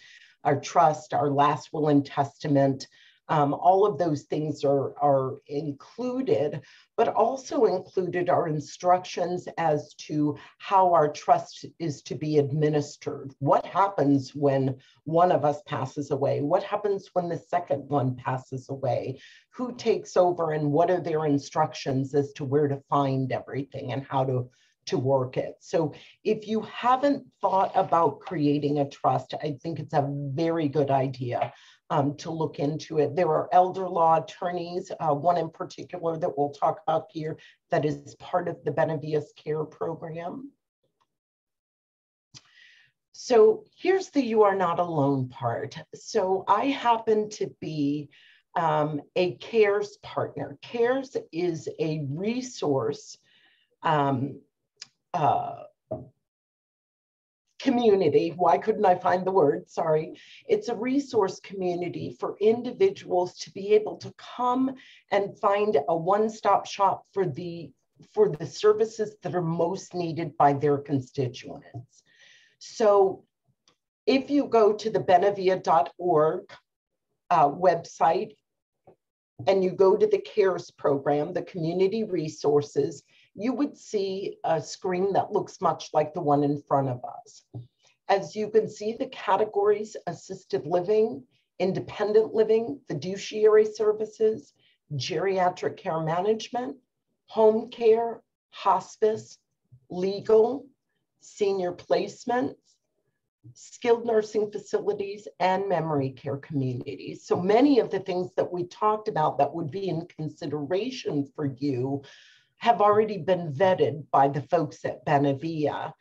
our trust, our last will and testament. Um, all of those things are, are included, but also included are instructions as to how our trust is to be administered. What happens when one of us passes away? What happens when the second one passes away? Who takes over and what are their instructions as to where to find everything and how to to work it. So if you haven't thought about creating a trust, I think it's a very good idea um, to look into it. There are elder law attorneys, uh, one in particular that we'll talk about here that is part of the Benevilla's Care Program. So here's the you are not alone part. So I happen to be um, a CARES partner. CARES is a resource um, uh, community. Why couldn't I find the word? Sorry. It's a resource community for individuals to be able to come and find a one-stop shop for the for the services that are most needed by their constituents. So if you go to the benevilla.org uh, website and you go to the CARES program, the community resources, you would see a screen that looks much like the one in front of us. As you can see, the categories assisted living, independent living, fiduciary services, geriatric care management, home care, hospice, legal, senior placements, skilled nursing facilities, and memory care communities. So many of the things that we talked about that would be in consideration for you have already been vetted by the folks at Benevilla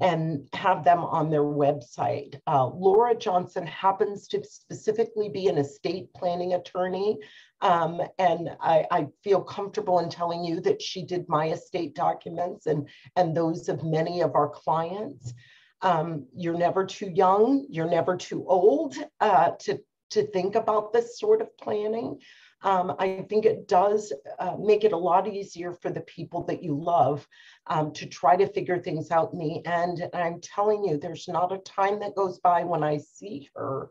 and have them on their website. Uh, Laura Johnson happens to specifically be an estate planning attorney. Um, and I, I, feel comfortable in telling you that she did my estate documents and, and those of many of our clients. Um, you're never too young, you're never too old uh, to, to think about this sort of planning um, I think it does uh, make it a lot easier for the people that you love um, to try to figure things out in the end. And I'm telling you, there's not a time that goes by when I see her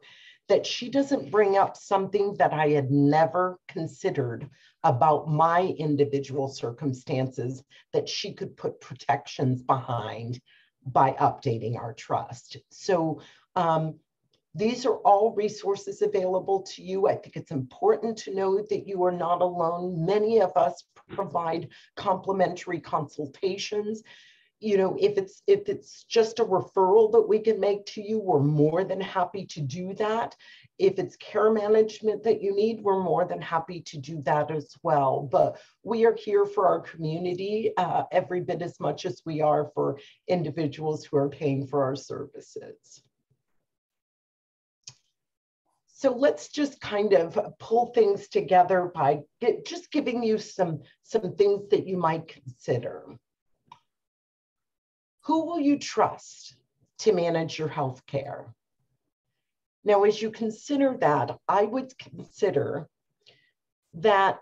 that she doesn't bring up something that I had never considered about my individual circumstances that she could put protections behind by updating our trust. So um, these are all resources available to you. I think it's important to know that you are not alone. Many of us provide complimentary consultations. You know, if it's if it's just a referral that we can make to you, we're more than happy to do that. If it's care management that you need, we're more than happy to do that as well. But we are here for our community uh, every bit as much as we are for individuals who are paying for our services. So let's just kind of pull things together by get, just giving you some, some things that you might consider. Who will you trust to manage your health care? Now, as you consider that, I would consider that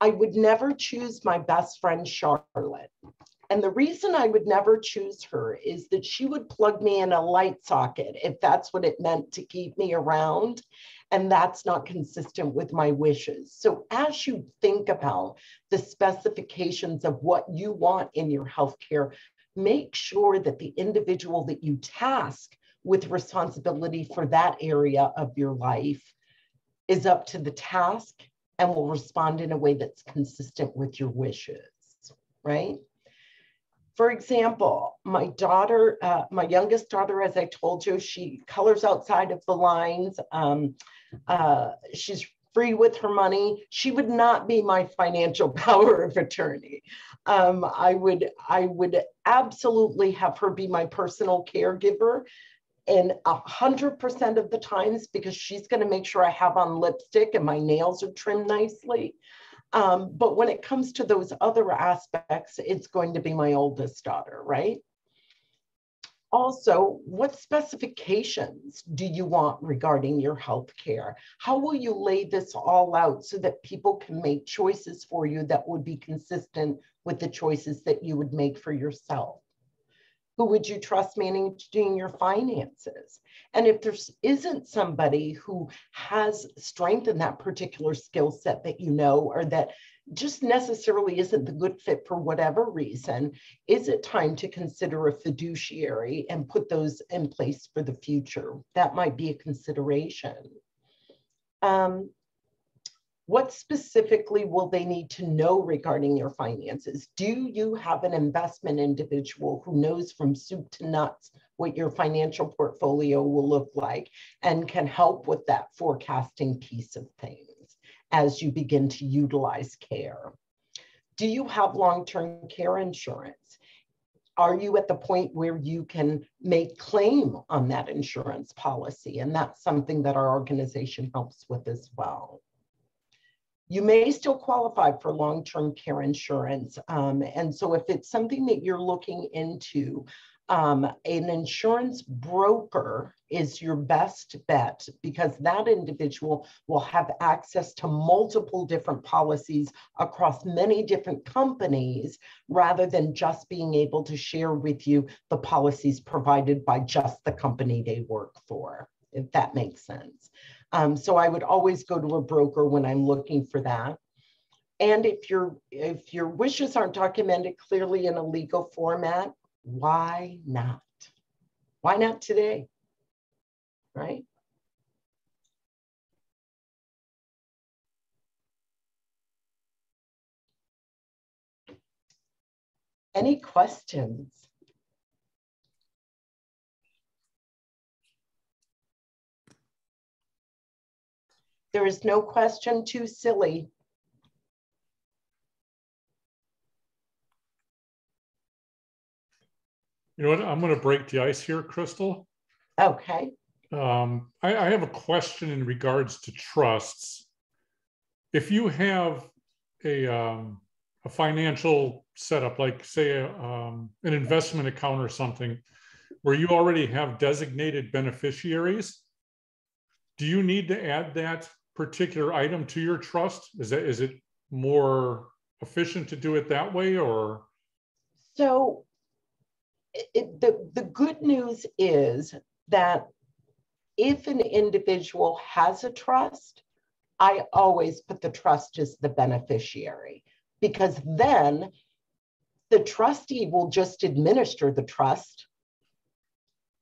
I would never choose my best friend, Charlotte. And the reason I would never choose her is that she would plug me in a light socket if that's what it meant to keep me around. And that's not consistent with my wishes. So, as you think about the specifications of what you want in your healthcare, make sure that the individual that you task with responsibility for that area of your life is up to the task and will respond in a way that's consistent with your wishes, right? For example, my daughter, uh, my youngest daughter, as I told you, she colors outside of the lines. Um, uh, she's free with her money. She would not be my financial power of attorney. Um, I would, I would absolutely have her be my personal caregiver and a hundred percent of the times because she's going to make sure I have on lipstick and my nails are trimmed nicely. Um, but when it comes to those other aspects, it's going to be my oldest daughter, right? Also, what specifications do you want regarding your health care? How will you lay this all out so that people can make choices for you that would be consistent with the choices that you would make for yourself? Who would you trust managing your finances? And if there isn't somebody who has strength in that particular skill set that you know, or that just necessarily isn't the good fit for whatever reason, is it time to consider a fiduciary and put those in place for the future? That might be a consideration. Um, what specifically will they need to know regarding your finances? Do you have an investment individual who knows from soup to nuts what your financial portfolio will look like and can help with that forecasting piece of things as you begin to utilize care? Do you have long term care insurance? Are you at the point where you can make claim on that insurance policy? And that's something that our organization helps with as well you may still qualify for long-term care insurance. Um, and so if it's something that you're looking into, um, an insurance broker is your best bet because that individual will have access to multiple different policies across many different companies rather than just being able to share with you the policies provided by just the company they work for, if that makes sense. Um, so I would always go to a broker when I'm looking for that. And if your if your wishes aren't documented clearly in a legal format, why not? Why not today? Right? Any questions? There is no question too silly. You know what? I'm going to break the ice here, Crystal. Okay. Um, I, I, have a question in regards to trusts. If you have a, um, a financial setup, like say a, um, an investment account or something, where you already have designated beneficiaries, do you need to add that particular item to your trust? Is that is it more efficient to do it that way or? So it, the, the good news is that if an individual has a trust, I always put the trust as the beneficiary because then the trustee will just administer the trust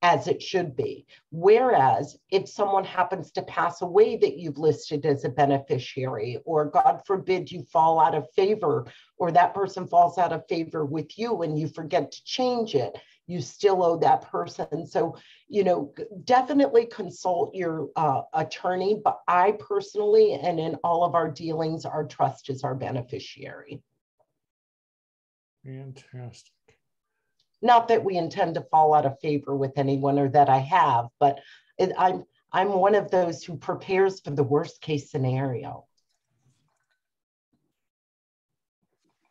as it should be. Whereas if someone happens to pass away that you've listed as a beneficiary, or God forbid you fall out of favor, or that person falls out of favor with you and you forget to change it, you still owe that person. So, you know, definitely consult your uh, attorney. But I personally, and in all of our dealings, our trust is our beneficiary. Fantastic. Not that we intend to fall out of favor with anyone or that I have, but it, I'm I'm one of those who prepares for the worst case scenario.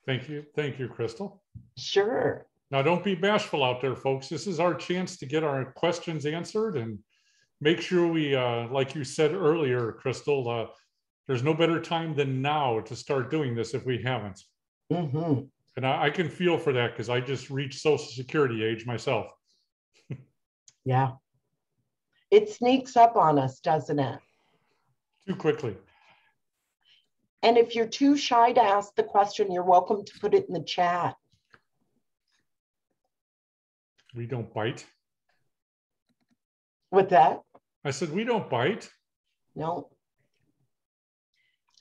Thank you. Thank you, Crystal. Sure. Now, don't be bashful out there, folks. This is our chance to get our questions answered and make sure we, uh, like you said earlier, Crystal, uh, there's no better time than now to start doing this if we haven't. Mhm. And I, I can feel for that because I just reached social security age myself. Yeah. It sneaks up on us, doesn't it? Too quickly. And if you're too shy to ask the question, you're welcome to put it in the chat. We don't bite. With that, I said, we don't bite. no,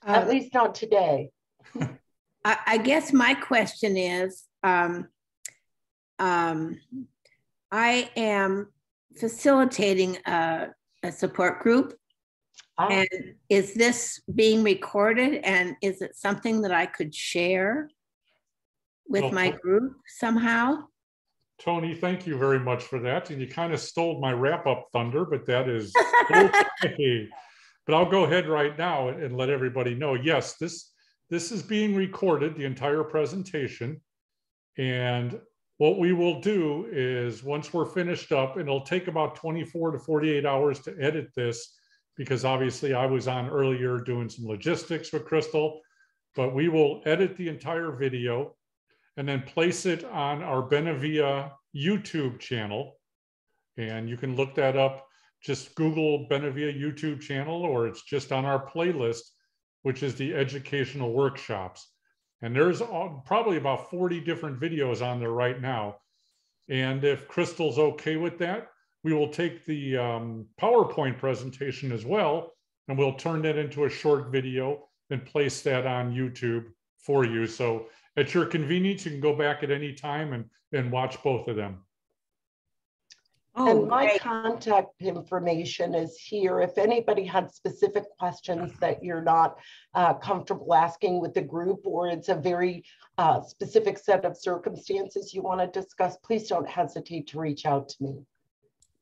at Uh, least not today. I, I guess my question is, um, um, I am facilitating a, a support group. Ah, And is this being recorded and is it something that I could share with my group somehow? Tony, thank you very much for that. And you kind of stole my wrap up thunder, but that is okay. But I'll go ahead right now and, and let everybody know. Yes, this this is being recorded, the entire presentation. And what we will do is once we're finished up, and it'll take about 24 to 48 hours to edit this, because obviously I was on earlier doing some logistics with Crystal, but we will edit the entire video and then place it on our Benevilla YouTube channel. And you can look that up. Just Google Benevilla YouTube channel, or it's just on our playlist, which is the educational workshops. And there's probably about 40 different videos on there right now. And if Crystal's okay with that, we will take the um, PowerPoint presentation as well, and we'll turn that into a short video and place that on YouTube for you. So at your convenience, you can go back at any time and, and watch both of them. Oh, And my great. contact information is here. If anybody had specific questions that you're not uh, comfortable asking with the group, or it's a very uh, specific set of circumstances you want to discuss, please don't hesitate to reach out to me.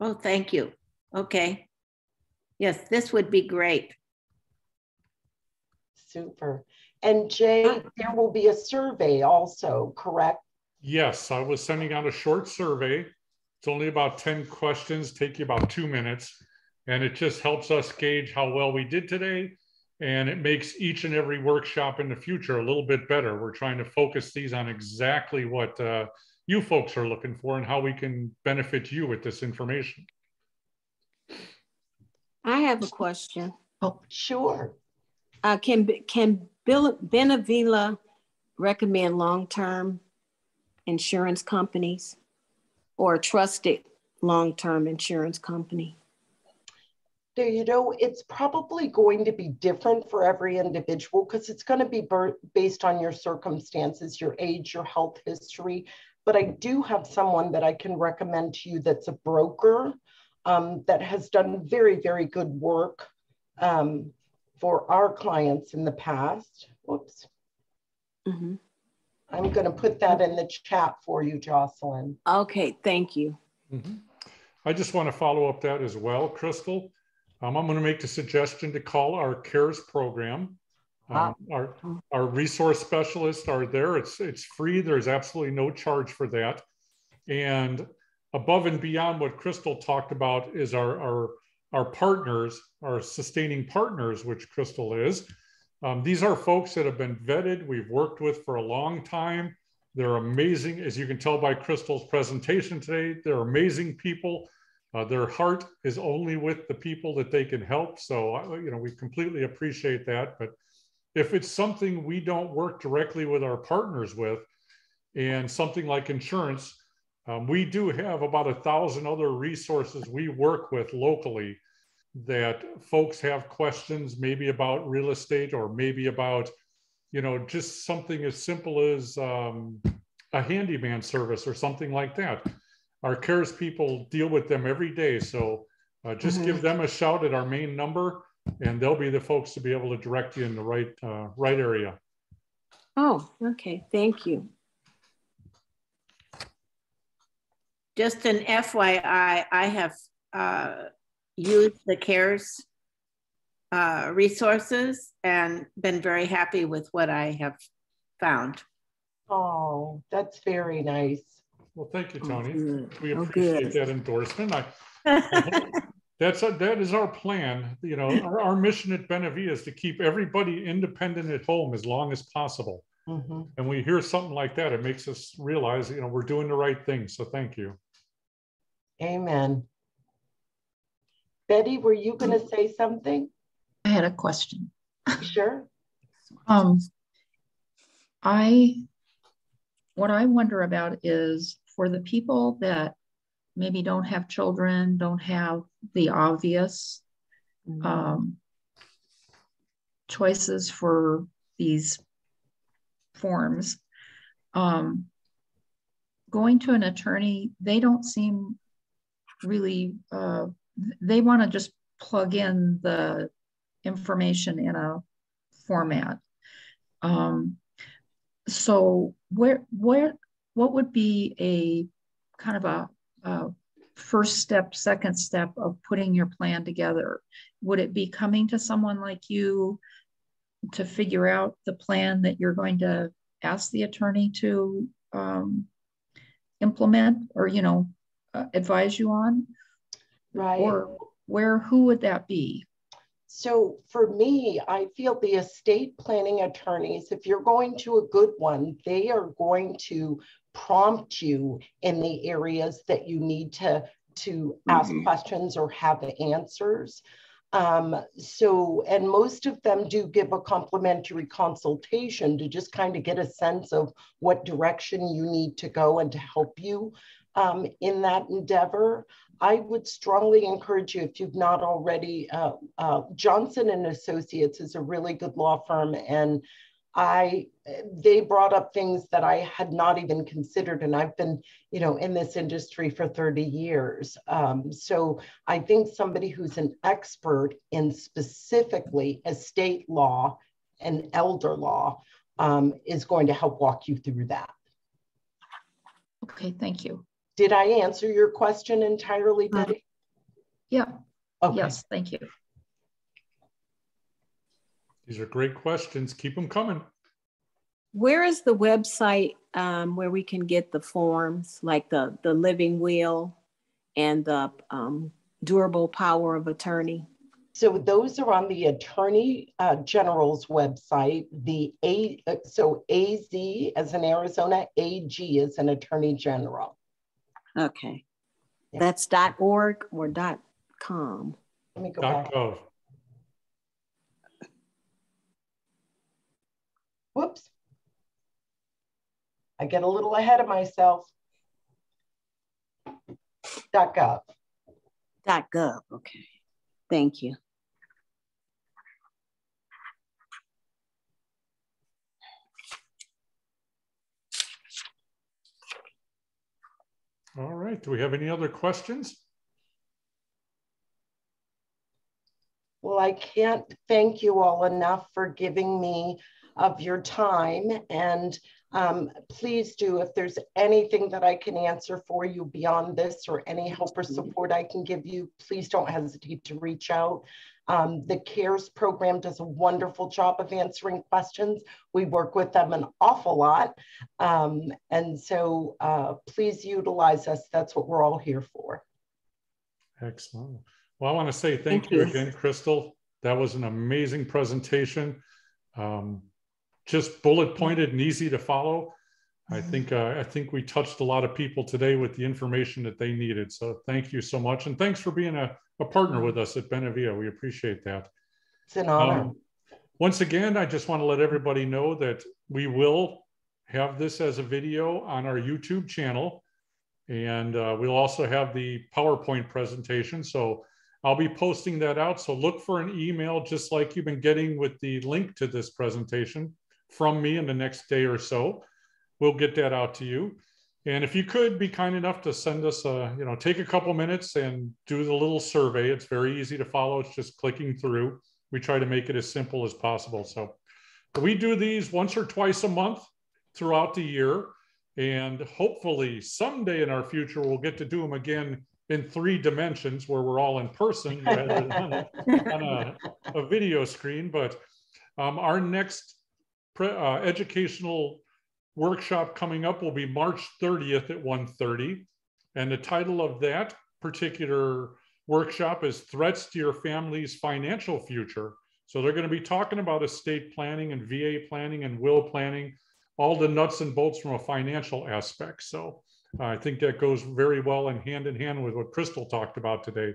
Oh, thank you. Okay. Yes, this would be great. Super. And Jay, there will be a survey also, correct? Yes, I was sending out a short survey. It's only about 10 questions, take you about two minutes. And it just helps us gauge how well we did today. And it makes each and every workshop in the future a little bit better. We're trying to focus these on exactly what uh, you folks are looking for and how we can benefit you with this information. I have a question. Oh, sure. Uh, can, can Bill, Benevilla recommend long-term insurance companies or a trusted long-term insurance company? You know, it's probably going to be different for every individual because it's going to be based on your circumstances, your age, your health history. But I do have someone that I can recommend to you that's a broker um, that has done very, very good work um, for our clients in the past. Whoops. Mhm. I'm going to put that in the chat for you, Jocelyn. Okay, thank you. Mhm. I just want to follow up that as well, Crystal. Um, I'm going to make the suggestion to call our CARES program. Um, our, our resource specialists are there. It's, it's free. There's absolutely no charge for that. And above and beyond what Crystal talked about is our, our, our partners, our sustaining partners, which Crystal is. Um, these are folks that have been vetted, we've worked with for a long time. They're amazing, as you can tell by Crystal's presentation today. They're amazing people. Uh, their heart is only with the people that they can help. So, you know, we completely appreciate that. But if it's something we don't work directly with our partners with, and something like insurance, um, we do have about a thousand other resources we work with locally that folks have questions maybe about real estate or maybe about you know just something as simple as um, a handyman service or something like that our cares people deal with them every day so uh, just Mhm. give them a shout at our main number and they'll be the folks to be able to direct you in the right uh, right area Oh, okay, thank you. Just an FYI, I have uh, used the CARES uh, resources and been very happy with what I have found. Oh, that's very nice. well thank you Oh, tony good. we Oh, appreciate good. that endorsement I, I that's a, that is our plan. You know, our, our mission at Benevilla is to keep everybody independent at home as long as possible. Mm-hmm. And we hear something like that, it makes us realize, you know, we're doing the right thing. So thank you. Amen. Betty, were you going to say something? I had a question. Sure. Um, I, what I wonder about is for the people that maybe don't have children, don't have the obvious Mm-hmm. um, choices for these forms. Um, going to an attorney, they don't seem really, uh, they want to just plug in the information in a format. Um, so where, where, what would be a kind of a, a first step, second step of putting your plan together? Would it be coming to someone like you to figure out the plan that you're going to ask the attorney to um, implement or, you know, uh, advise you on? Right. Or where, who would that be? So for me, I feel the estate planning attorneys, if you're going to a good one, they are going to prompt you in the areas that you need to, to ask Mhm. questions or have answers. Um, so, and most of them do give a complimentary consultation to just kind of get a sense of what direction you need to go and to help you um, in that endeavor. I would strongly encourage you, if you've not already, uh, uh, Johnson and Associates is a really good law firm, and I they brought up things that I had not even considered, and I've been, you know, in this industry for 30 years. Um, so I think somebody who's an expert in specifically estate law and elder law um, is going to help walk you through that. Okay, thank you. Did I answer your question entirely, Uh, Betty? Yeah, Okay. yes, thank you. These are great questions. Keep them coming. Where is the website um, where we can get the forms, like the, the living will and the um, durable power of attorney? So those are on the Attorney uh, General's website. The A, uh, so AZ as in Arizona, AG is an Attorney General. Okay. Yeah. That's dot org or dot com? Let me go Dot back. gov. Whoops. I get a little ahead of myself. Dot gov. Dot gov, okay. Thank you. All right. Do we have any other questions? Well, I can't thank you all enough for giving me of your time. And um, please do, if there's anything that I can answer for you beyond this or any help or support I can give you, please don't hesitate to reach out. Um, the CARES program does a wonderful job of answering questions. We work with them an awful lot. Um, and so uh, please utilize us. That's what we're all here for. Excellent. Well, I want to say thank, Thank you you. again, Crystal. That was an amazing presentation. Um, just bullet pointed and easy to follow. I think uh, I think we touched a lot of people today with the information that they needed. So thank you so much, and thanks for being a, a partner with us at Benevilla. We appreciate that. It's an honor. Um, once again, I just want to let everybody know that we will have this as a video on our YouTube channel. And uh, we'll also have the PowerPoint presentation. So I'll be posting that out. So look for an email, just like you've been getting with the link to this presentation from me in the next day or so. We'll get that out to you. And if you could be kind enough to send us a, you know, take a couple minutes and do the little survey. It's very easy to follow. It's just clicking through. We try to make it as simple as possible. So we do these once or twice a month throughout the year. And hopefully someday in our future, we'll get to do them again in three dimensions where we're all in person rather than on a, on a, a video screen. But um, our next pre, uh, educational workshop coming up will be March 30th at 1.30. And the title of that particular workshop is Threats to Your Family's Financial Future. So they're going to be talking about estate planning and VA planning and will planning, all the nuts and bolts from a financial aspect. So uh, I think that goes very well and hand in hand with what Crystal talked about today.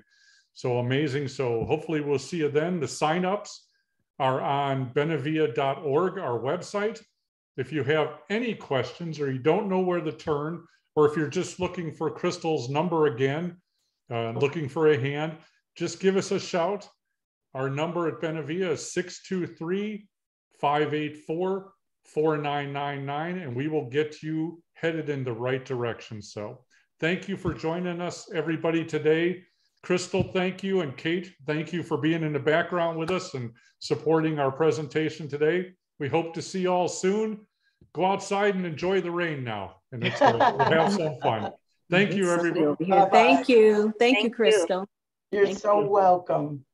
So amazing. So hopefully we'll see you then. The signups are on benevilla.org, our website. If you have any questions or you don't know where to turn, or if you're just looking for Crystal's number again, uh, looking for a hand, just give us a shout. Our number at Benevilla is 623 584 4999, and we will get you headed in the right direction. So, thank you for joining us, everybody, today. Crystal, thank you. And Kate, thank you for being in the background with us and supporting our presentation today. We hope to see you all soon. Go outside and enjoy the rain now and let's we'll have some fun. Thank you, everybody. Thank you. Thank, Thank you, Crystal. You're Thank so you. welcome.